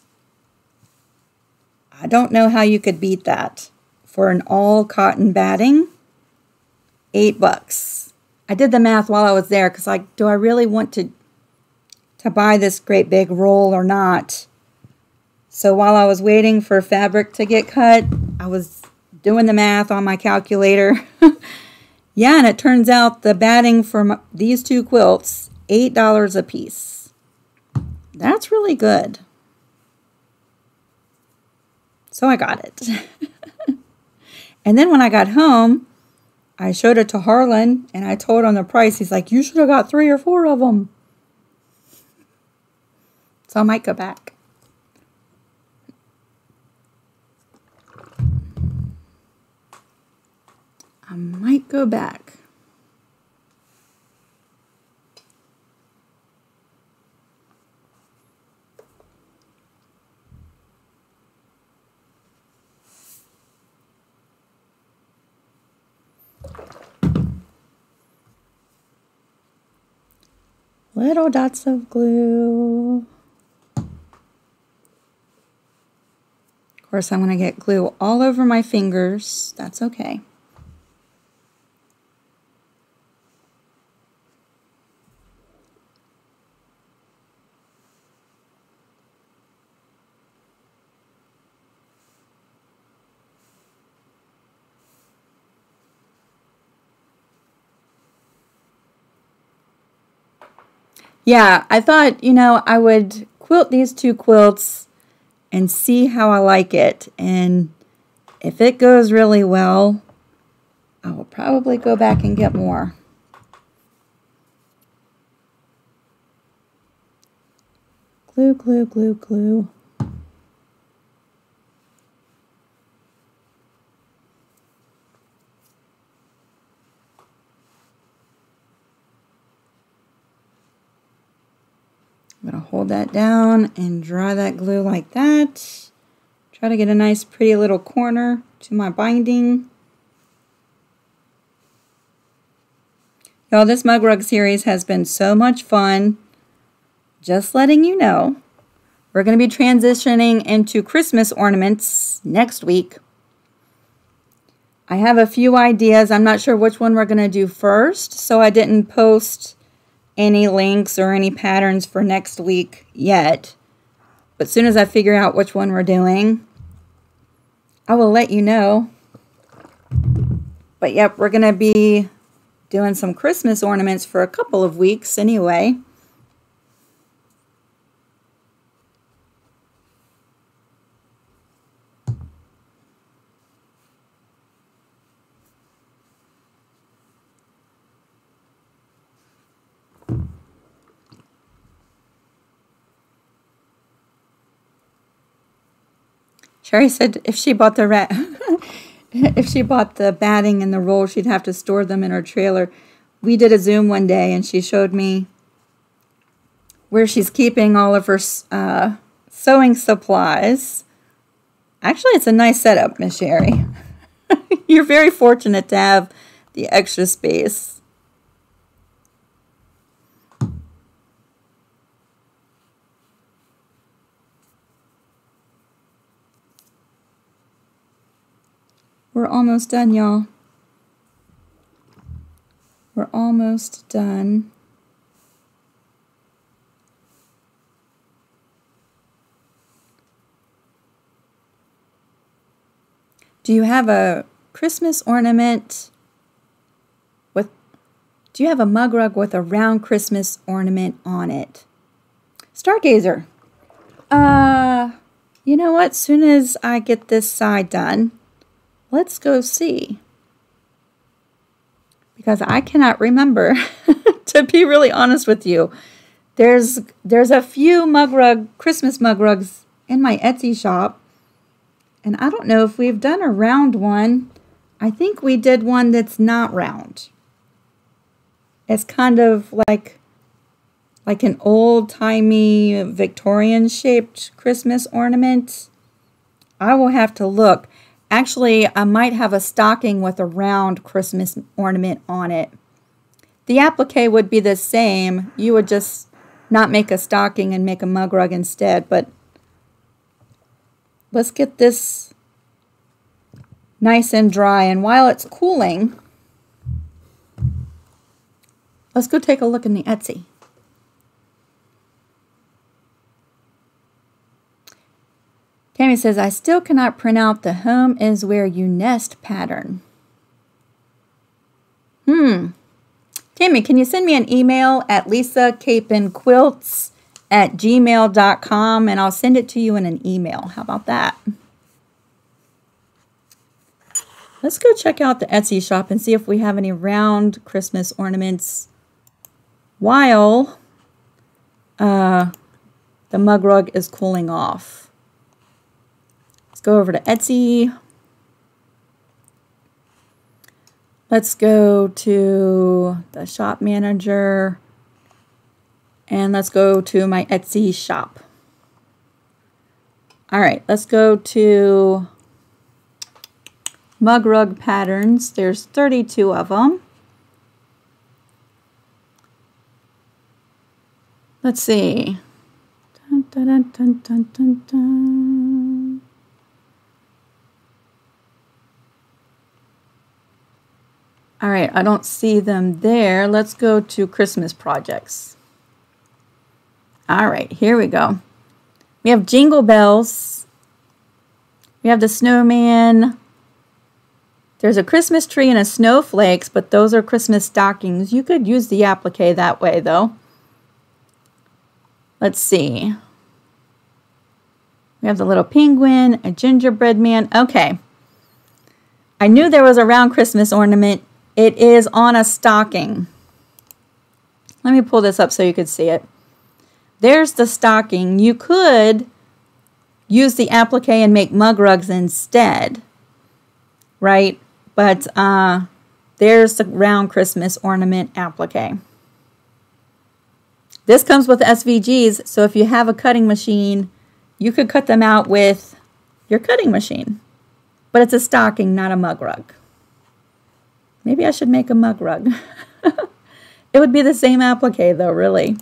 I don't know how you could beat that. For an all cotton batting, 8 bucks. I did the math while I was there because like, do I really want to to buy this great big roll or not? So while I was waiting for fabric to get cut, I was doing the math on my calculator. yeah, and it turns out the batting for these two quilts, $8 a piece. That's really good. So I got it. and then when I got home, I showed it to Harlan and I told him the price. He's like, you should have got three or four of them. So I might go back. I might go back. Little dots of glue. Of course, I'm going to get glue all over my fingers. That's okay. Yeah, I thought, you know, I would quilt these two quilts and see how I like it. And if it goes really well, I will probably go back and get more. Glue, glue, glue, glue. Going to hold that down and dry that glue like that. Try to get a nice pretty little corner to my binding. Y'all, this mug rug series has been so much fun. Just letting you know. We're going to be transitioning into Christmas ornaments next week. I have a few ideas. I'm not sure which one we're going to do first, so I didn't post any links or any patterns for next week yet. But as soon as I figure out which one we're doing, I will let you know. But yep, we're going to be doing some Christmas ornaments for a couple of weeks anyway. Sherry said if she bought the rat, if she bought the batting and the roll, she'd have to store them in her trailer. We did a Zoom one day, and she showed me where she's keeping all of her uh, sewing supplies. Actually, it's a nice setup, Miss Sherry. You're very fortunate to have the extra space. We're almost done, y'all. We're almost done. Do you have a Christmas ornament with do you have a mug rug with a round Christmas ornament on it? Stargazer. Uh, you know what? Soon as I get this side done, Let's go see. Because I cannot remember, to be really honest with you. There's there's a few mug rug, Christmas mug rugs in my Etsy shop. And I don't know if we've done a round one. I think we did one that's not round. It's kind of like like an old-timey Victorian shaped Christmas ornament. I will have to look. Actually, I might have a stocking with a round Christmas ornament on it. The applique would be the same. You would just not make a stocking and make a mug rug instead, but let's get this nice and dry. And while it's cooling, let's go take a look in the Etsy. Tammy says, I still cannot print out the home is where you nest pattern. Hmm. Tammy, can you send me an email at lisacapenquilts at gmail.com and I'll send it to you in an email. How about that? Let's go check out the Etsy shop and see if we have any round Christmas ornaments while uh, the mug rug is cooling off. Go over to Etsy. Let's go to the shop manager and let's go to my Etsy shop. All right, let's go to mug rug patterns. There's 32 of them. Let's see. Dun, dun, dun, All right, I don't see them there. Let's go to Christmas projects. All right, here we go. We have Jingle Bells. We have the snowman. There's a Christmas tree and a snowflakes, but those are Christmas stockings. You could use the applique that way, though. Let's see. We have the little penguin, a gingerbread man. Okay. I knew there was a round Christmas ornament it is on a stocking. Let me pull this up so you could see it. There's the stocking. You could use the applique and make mug rugs instead, right? But uh, there's the round Christmas ornament applique. This comes with SVGs, so if you have a cutting machine, you could cut them out with your cutting machine. But it's a stocking, not a mug rug. Maybe I should make a mug rug. it would be the same applique though, really.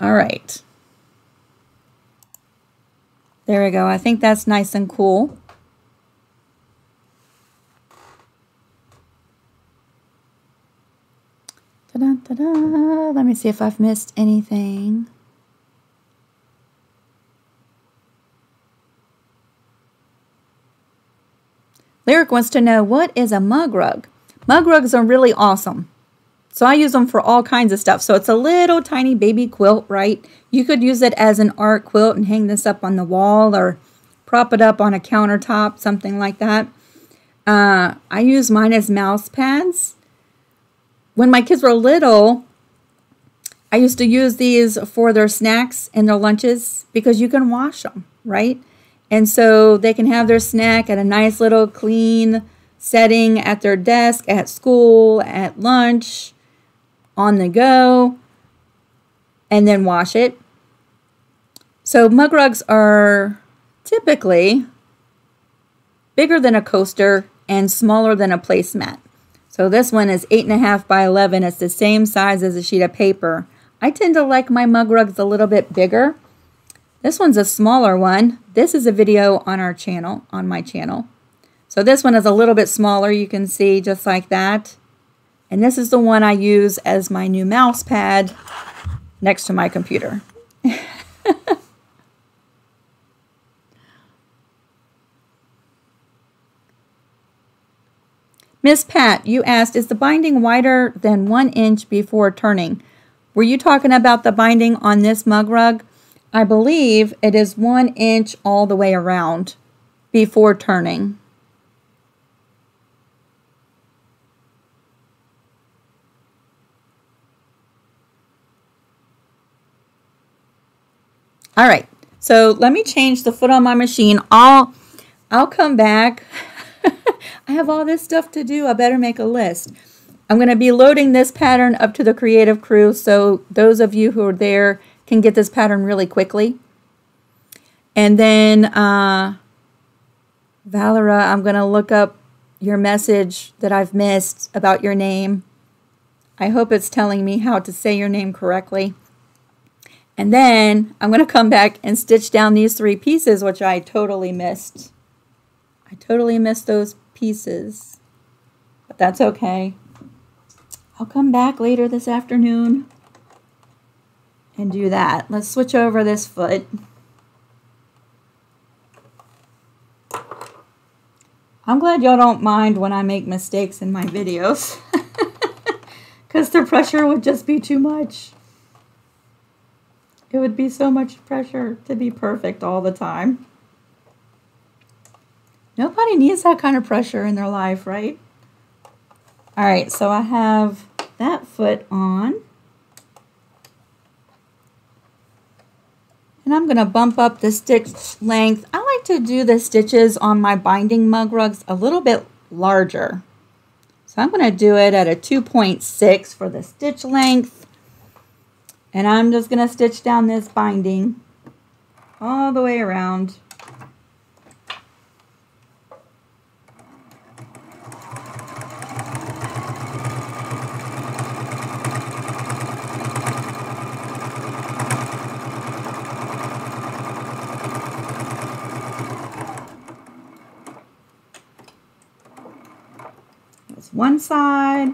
All right. There we go. I think that's nice and cool. Ta-da, ta-da. Let me see if I've missed anything. Lyric wants to know, what is a mug rug? Mug rugs are really awesome. So I use them for all kinds of stuff. So it's a little tiny baby quilt, right? You could use it as an art quilt and hang this up on the wall or prop it up on a countertop, something like that. Uh, I use mine as mouse pads. When my kids were little, I used to use these for their snacks and their lunches because you can wash them, right? And so they can have their snack at a nice little clean setting at their desk, at school, at lunch, on the go, and then wash it. So mug rugs are typically bigger than a coaster and smaller than a placemat. So this one is 8.5 by 11. It's the same size as a sheet of paper. I tend to like my mug rugs a little bit bigger this one's a smaller one. This is a video on our channel, on my channel. So this one is a little bit smaller, you can see just like that. And this is the one I use as my new mouse pad next to my computer. Miss Pat, you asked, is the binding wider than one inch before turning? Were you talking about the binding on this mug rug? I believe it is one inch all the way around before turning. All right, so let me change the foot on my machine. I'll, I'll come back I have all this stuff to do. I better make a list. I'm going to be loading this pattern up to the Creative Crew so those of you who are there can get this pattern really quickly. And then, uh, Valera, I'm going to look up your message that I've missed about your name. I hope it's telling me how to say your name correctly. And then I'm going to come back and stitch down these three pieces, which I totally missed. I totally missed those pieces, but that's okay. I'll come back later this afternoon and do that. Let's switch over this foot. I'm glad y'all don't mind when I make mistakes in my videos because the pressure would just be too much. It would be so much pressure to be perfect all the time. Nobody needs that kind of pressure in their life, right? All right, so I have that foot on. And I'm going to bump up the stitch length. I like to do the stitches on my binding mug rugs a little bit larger. So I'm going to do it at a 2.6 for the stitch length. And I'm just going to stitch down this binding all the way around. One side.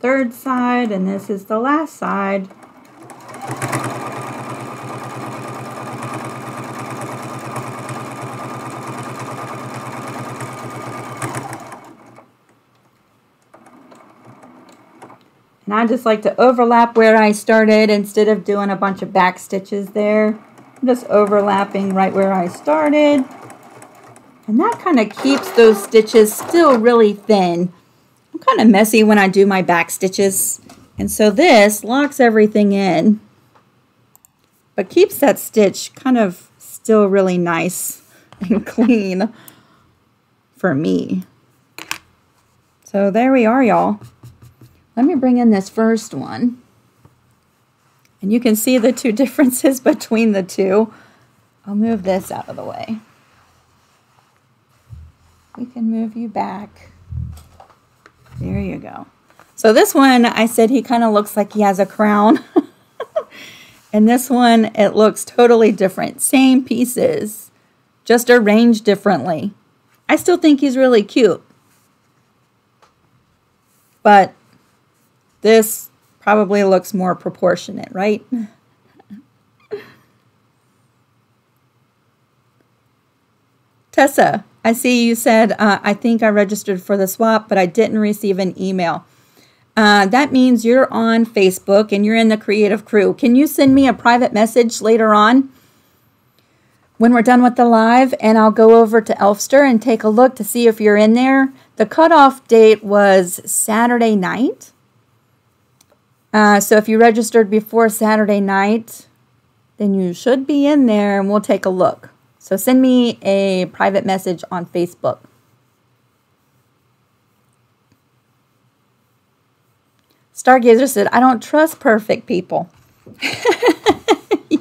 third side and this is the last side. And I just like to overlap where I started instead of doing a bunch of back stitches there. I'm just overlapping right where I started. And that kind of keeps those stitches still really thin I'm kind of messy when I do my back stitches. And so this locks everything in, but keeps that stitch kind of still really nice and clean for me. So there we are, y'all. Let me bring in this first one. And you can see the two differences between the two. I'll move this out of the way. We can move you back. There you go. So this one, I said he kind of looks like he has a crown. and this one, it looks totally different. Same pieces, just arranged differently. I still think he's really cute. But this probably looks more proportionate, right? Tessa, I see you said, uh, I think I registered for the swap, but I didn't receive an email. Uh, that means you're on Facebook and you're in the creative crew. Can you send me a private message later on when we're done with the live? And I'll go over to Elfster and take a look to see if you're in there. The cutoff date was Saturday night. Uh, so if you registered before Saturday night, then you should be in there and we'll take a look. So send me a private message on Facebook. Stargazer said, I don't trust perfect people. I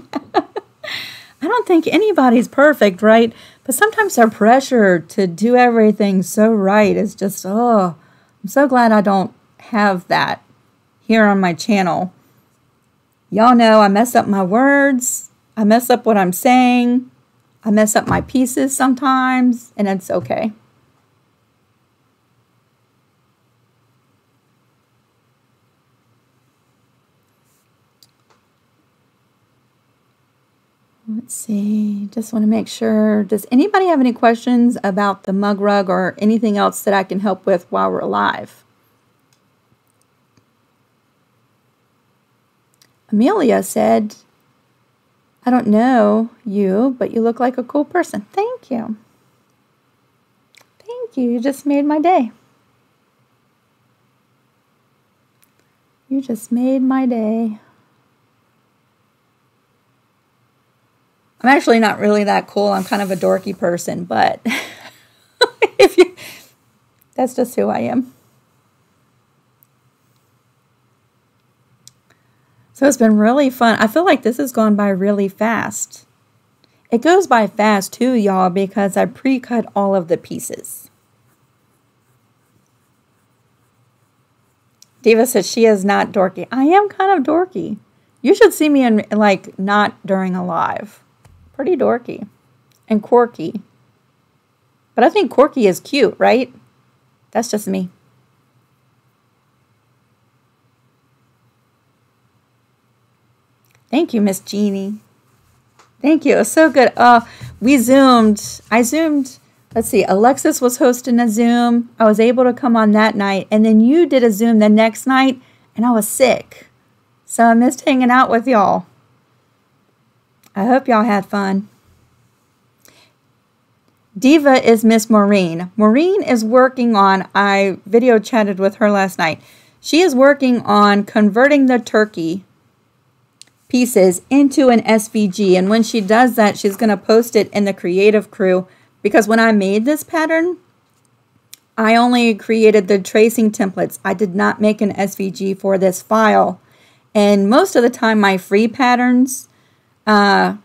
don't think anybody's perfect, right? But sometimes our pressure to do everything so right is just, oh, I'm so glad I don't have that here on my channel. Y'all know I mess up my words. I mess up what I'm saying. I mess up my pieces sometimes, and it's okay. Let's see, just want to make sure. Does anybody have any questions about the mug rug or anything else that I can help with while we're live? Amelia said, I don't know you, but you look like a cool person. Thank you. Thank you. You just made my day. You just made my day. I'm actually not really that cool. I'm kind of a dorky person, but if you that's just who I am. So it's been really fun. I feel like this has gone by really fast. It goes by fast too, y'all, because I pre-cut all of the pieces. Diva says she is not dorky. I am kind of dorky. You should see me in like not during a live. Pretty dorky and quirky. But I think quirky is cute, right? That's just me. Thank you, Miss Jeannie. Thank you. It was so good. Uh, we Zoomed. I Zoomed. Let's see. Alexis was hosting a Zoom. I was able to come on that night. And then you did a Zoom the next night, and I was sick. So I missed hanging out with y'all. I hope y'all had fun. Diva is Miss Maureen. Maureen is working on, I video chatted with her last night. She is working on converting the turkey pieces into an SVG. And when she does that, she's going to post it in the creative crew because when I made this pattern, I only created the tracing templates. I did not make an SVG for this file. And most of the time, my free patterns uh,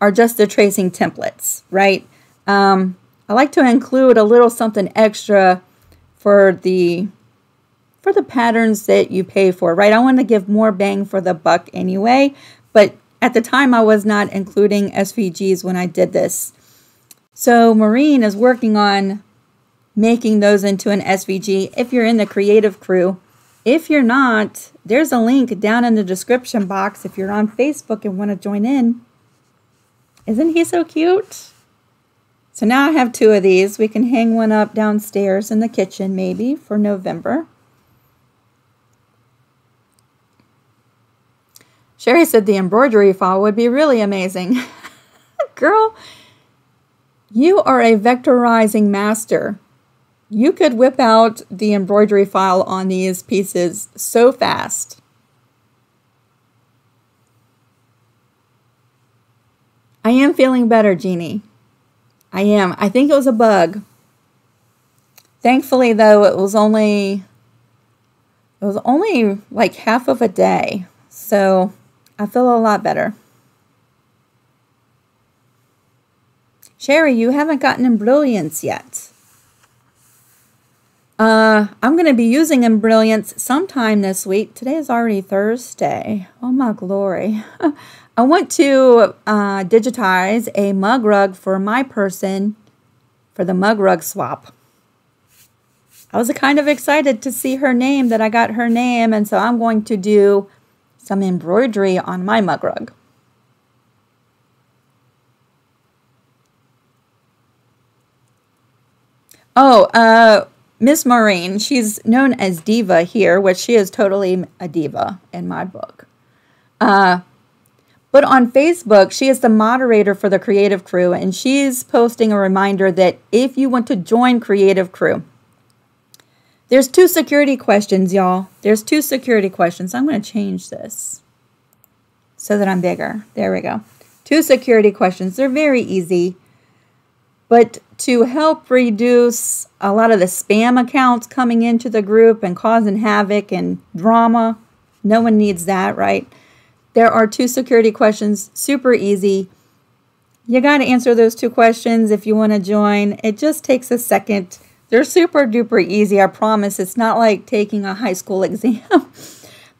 are just the tracing templates, right? Um, I like to include a little something extra for the for the patterns that you pay for, right? I want to give more bang for the buck anyway, but at the time I was not including SVGs when I did this. So Maureen is working on making those into an SVG if you're in the creative crew. If you're not, there's a link down in the description box if you're on Facebook and want to join in. Isn't he so cute? So now I have two of these. We can hang one up downstairs in the kitchen maybe for November. Sherry said the embroidery fall would be really amazing. Girl, you are a vectorizing master. You could whip out the embroidery file on these pieces so fast. I am feeling better, Jeannie. I am. I think it was a bug. Thankfully, though, it was only it was only like half of a day. So I feel a lot better. Sherry, you haven't gotten Embrilliance yet. Uh, I'm going to be using Embrilliance sometime this week. Today is already Thursday. Oh my glory. I want to uh, digitize a mug rug for my person for the mug rug swap. I was kind of excited to see her name, that I got her name, and so I'm going to do some embroidery on my mug rug. Oh, uh, Miss Maureen, she's known as Diva here, which she is totally a diva in my book. Uh, but on Facebook, she is the moderator for the Creative Crew, and she's posting a reminder that if you want to join Creative Crew, there's two security questions, y'all. There's two security questions. I'm going to change this so that I'm bigger. There we go. Two security questions. They're very easy. But to help reduce a lot of the spam accounts coming into the group and causing havoc and drama, no one needs that, right? There are two security questions, super easy. You got to answer those two questions if you want to join. It just takes a second they're super duper easy, I promise. It's not like taking a high school exam.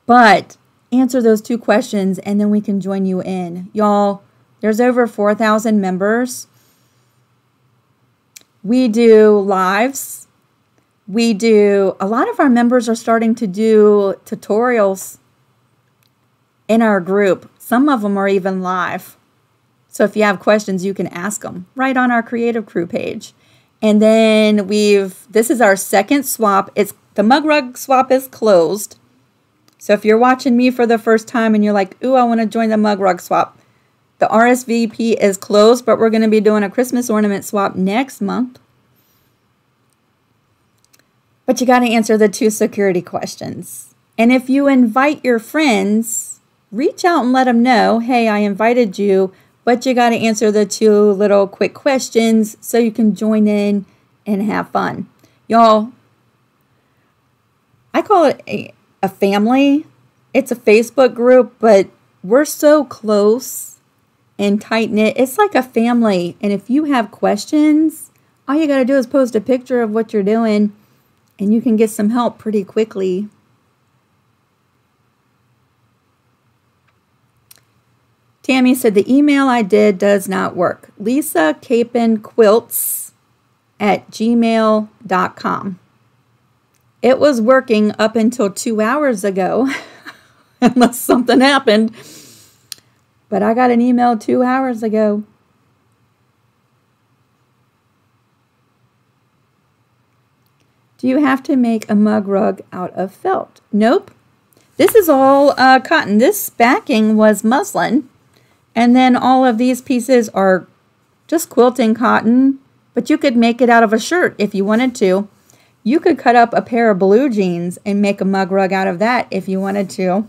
but answer those two questions and then we can join you in. Y'all, there's over 4,000 members. We do lives. We do, a lot of our members are starting to do tutorials in our group. Some of them are even live. So if you have questions, you can ask them right on our Creative Crew page. And then we've, this is our second swap. It's the mug rug swap is closed. So if you're watching me for the first time and you're like, ooh, I want to join the mug rug swap, the RSVP is closed, but we're going to be doing a Christmas ornament swap next month. But you got to answer the two security questions. And if you invite your friends, reach out and let them know, hey, I invited you, but you got to answer the two little quick questions so you can join in and have fun. Y'all, I call it a, a family. It's a Facebook group, but we're so close and tight knit. It's like a family. And if you have questions, all you got to do is post a picture of what you're doing and you can get some help pretty quickly. Tammy said the email I did does not work. Lisa Capen Quilts at gmail.com. It was working up until two hours ago, unless something happened. But I got an email two hours ago. Do you have to make a mug rug out of felt? Nope. This is all uh, cotton. This backing was muslin. And then all of these pieces are just quilting cotton. But you could make it out of a shirt if you wanted to. You could cut up a pair of blue jeans and make a mug rug out of that if you wanted to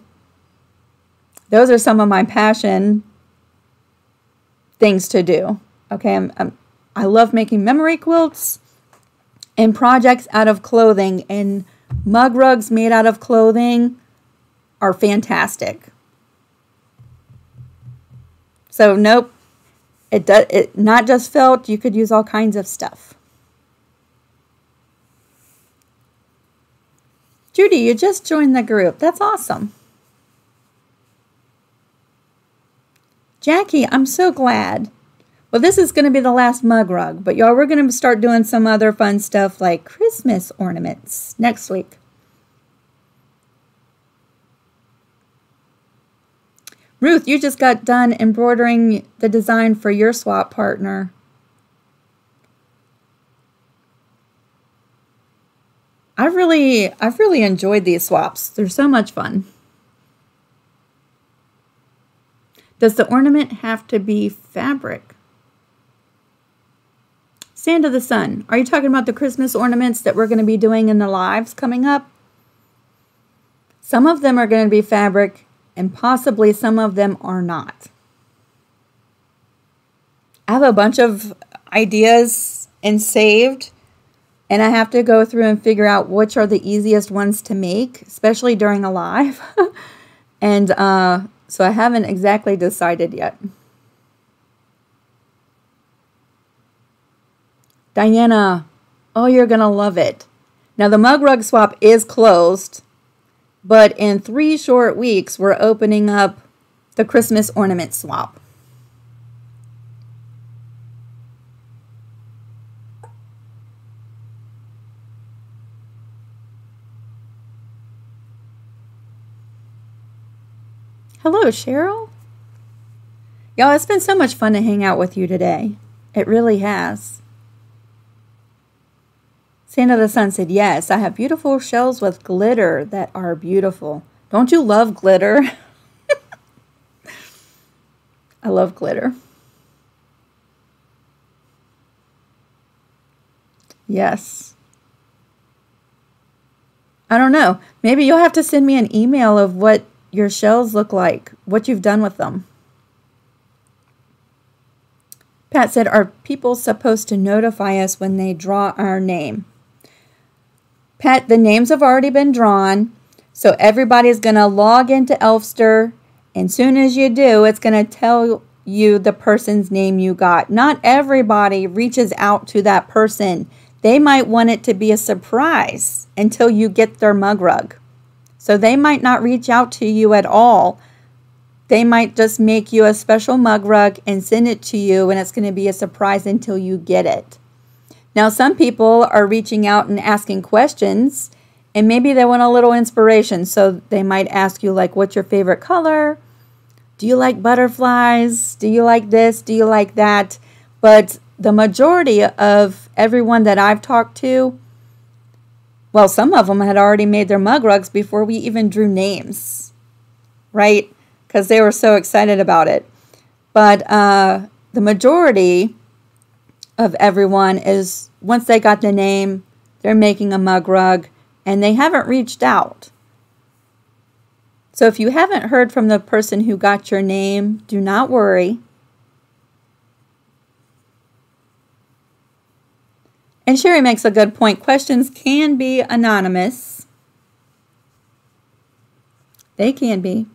those are some of my passion things to do. Okay, I'm, I'm, I love making memory quilts and projects out of clothing, and mug rugs made out of clothing are fantastic. So nope, it does it not just felt. You could use all kinds of stuff. Judy, you just joined the group. That's awesome. Jackie, I'm so glad. Well, this is going to be the last mug rug, but y'all, we're going to start doing some other fun stuff like Christmas ornaments next week. Ruth, you just got done embroidering the design for your swap partner. I've really, I've really enjoyed these swaps. They're so much fun. Does the ornament have to be fabric? Sand of the Sun. Are you talking about the Christmas ornaments that we're going to be doing in the lives coming up? Some of them are going to be fabric and possibly some of them are not. I have a bunch of ideas and saved and I have to go through and figure out which are the easiest ones to make, especially during a live. and uh, so I haven't exactly decided yet. Diana, oh, you're going to love it. Now, the mug rug swap is closed, but in three short weeks, we're opening up the Christmas ornament swap. Hello, Cheryl. Y'all, it's been so much fun to hang out with you today. It really has. Santa the Sun said, Yes, I have beautiful shells with glitter that are beautiful. Don't you love glitter? I love glitter. Yes. I don't know. Maybe you'll have to send me an email of what your shells look like, what you've done with them. Pat said, Are people supposed to notify us when they draw our name? Pat, the names have already been drawn, so everybody's going to log into Elfster, and soon as you do, it's going to tell you the person's name you got. Not everybody reaches out to that person. They might want it to be a surprise until you get their mug rug. So they might not reach out to you at all. They might just make you a special mug rug and send it to you, and it's going to be a surprise until you get it. Now, some people are reaching out and asking questions, and maybe they want a little inspiration. So they might ask you, like, what's your favorite color? Do you like butterflies? Do you like this? Do you like that? But the majority of everyone that I've talked to Well, some of them had already made their mug rugs before we even drew names, right? Because they were so excited about it. But uh, the majority of everyone is once they got the name, they're making a mug rug and they haven't reached out. So if you haven't heard from the person who got your name, do not worry. And Sherry makes a good point. Questions can be anonymous. They can be.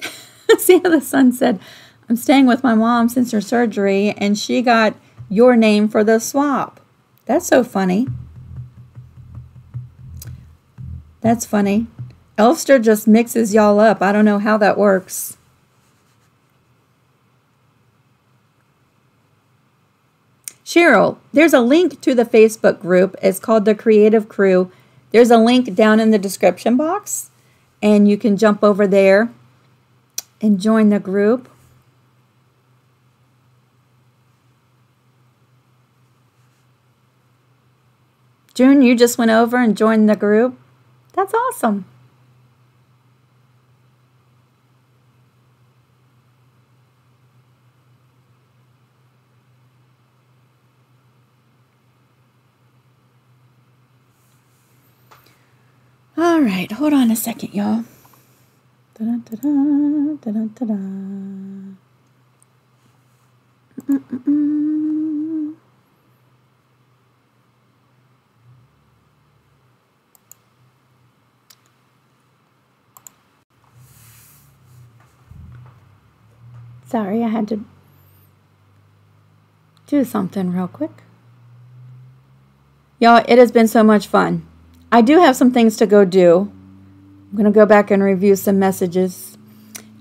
See how the son said, I'm staying with my mom since her surgery, and she got your name for the swap. That's so funny. That's funny. Elfster just mixes y'all up. I don't know how that works. Cheryl, there's a link to the Facebook group. It's called The Creative Crew. There's a link down in the description box, and you can jump over there and join the group. June, you just went over and joined the group. That's awesome. All right, hold on a second, y'all. Sorry, I had to do something real quick. Y'all, it has been so much fun. I do have some things to go do. I'm going to go back and review some messages.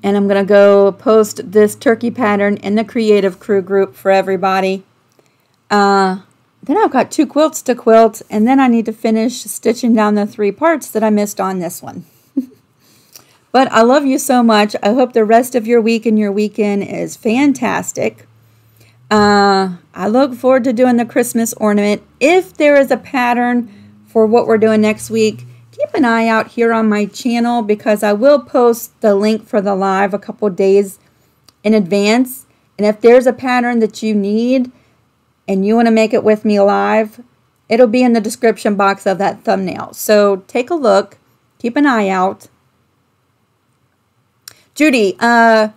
And I'm going to go post this turkey pattern in the Creative Crew group for everybody. Uh, then I've got two quilts to quilt. And then I need to finish stitching down the three parts that I missed on this one. but I love you so much. I hope the rest of your week and your weekend is fantastic. Uh, I look forward to doing the Christmas ornament. If there is a pattern for what we're doing next week, keep an eye out here on my channel because I will post the link for the live a couple days in advance. And if there's a pattern that you need and you want to make it with me live, it'll be in the description box of that thumbnail. So take a look, keep an eye out. Judy, uh,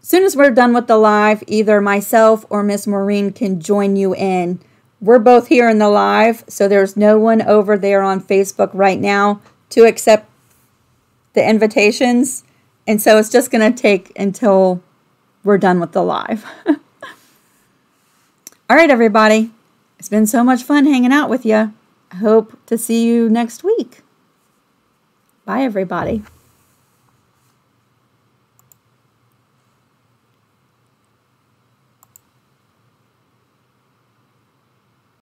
soon as we're done with the live, either myself or Miss Maureen can join you in we're both here in the live, so there's no one over there on Facebook right now to accept the invitations. And so it's just going to take until we're done with the live. All right, everybody. It's been so much fun hanging out with you. I hope to see you next week. Bye, everybody.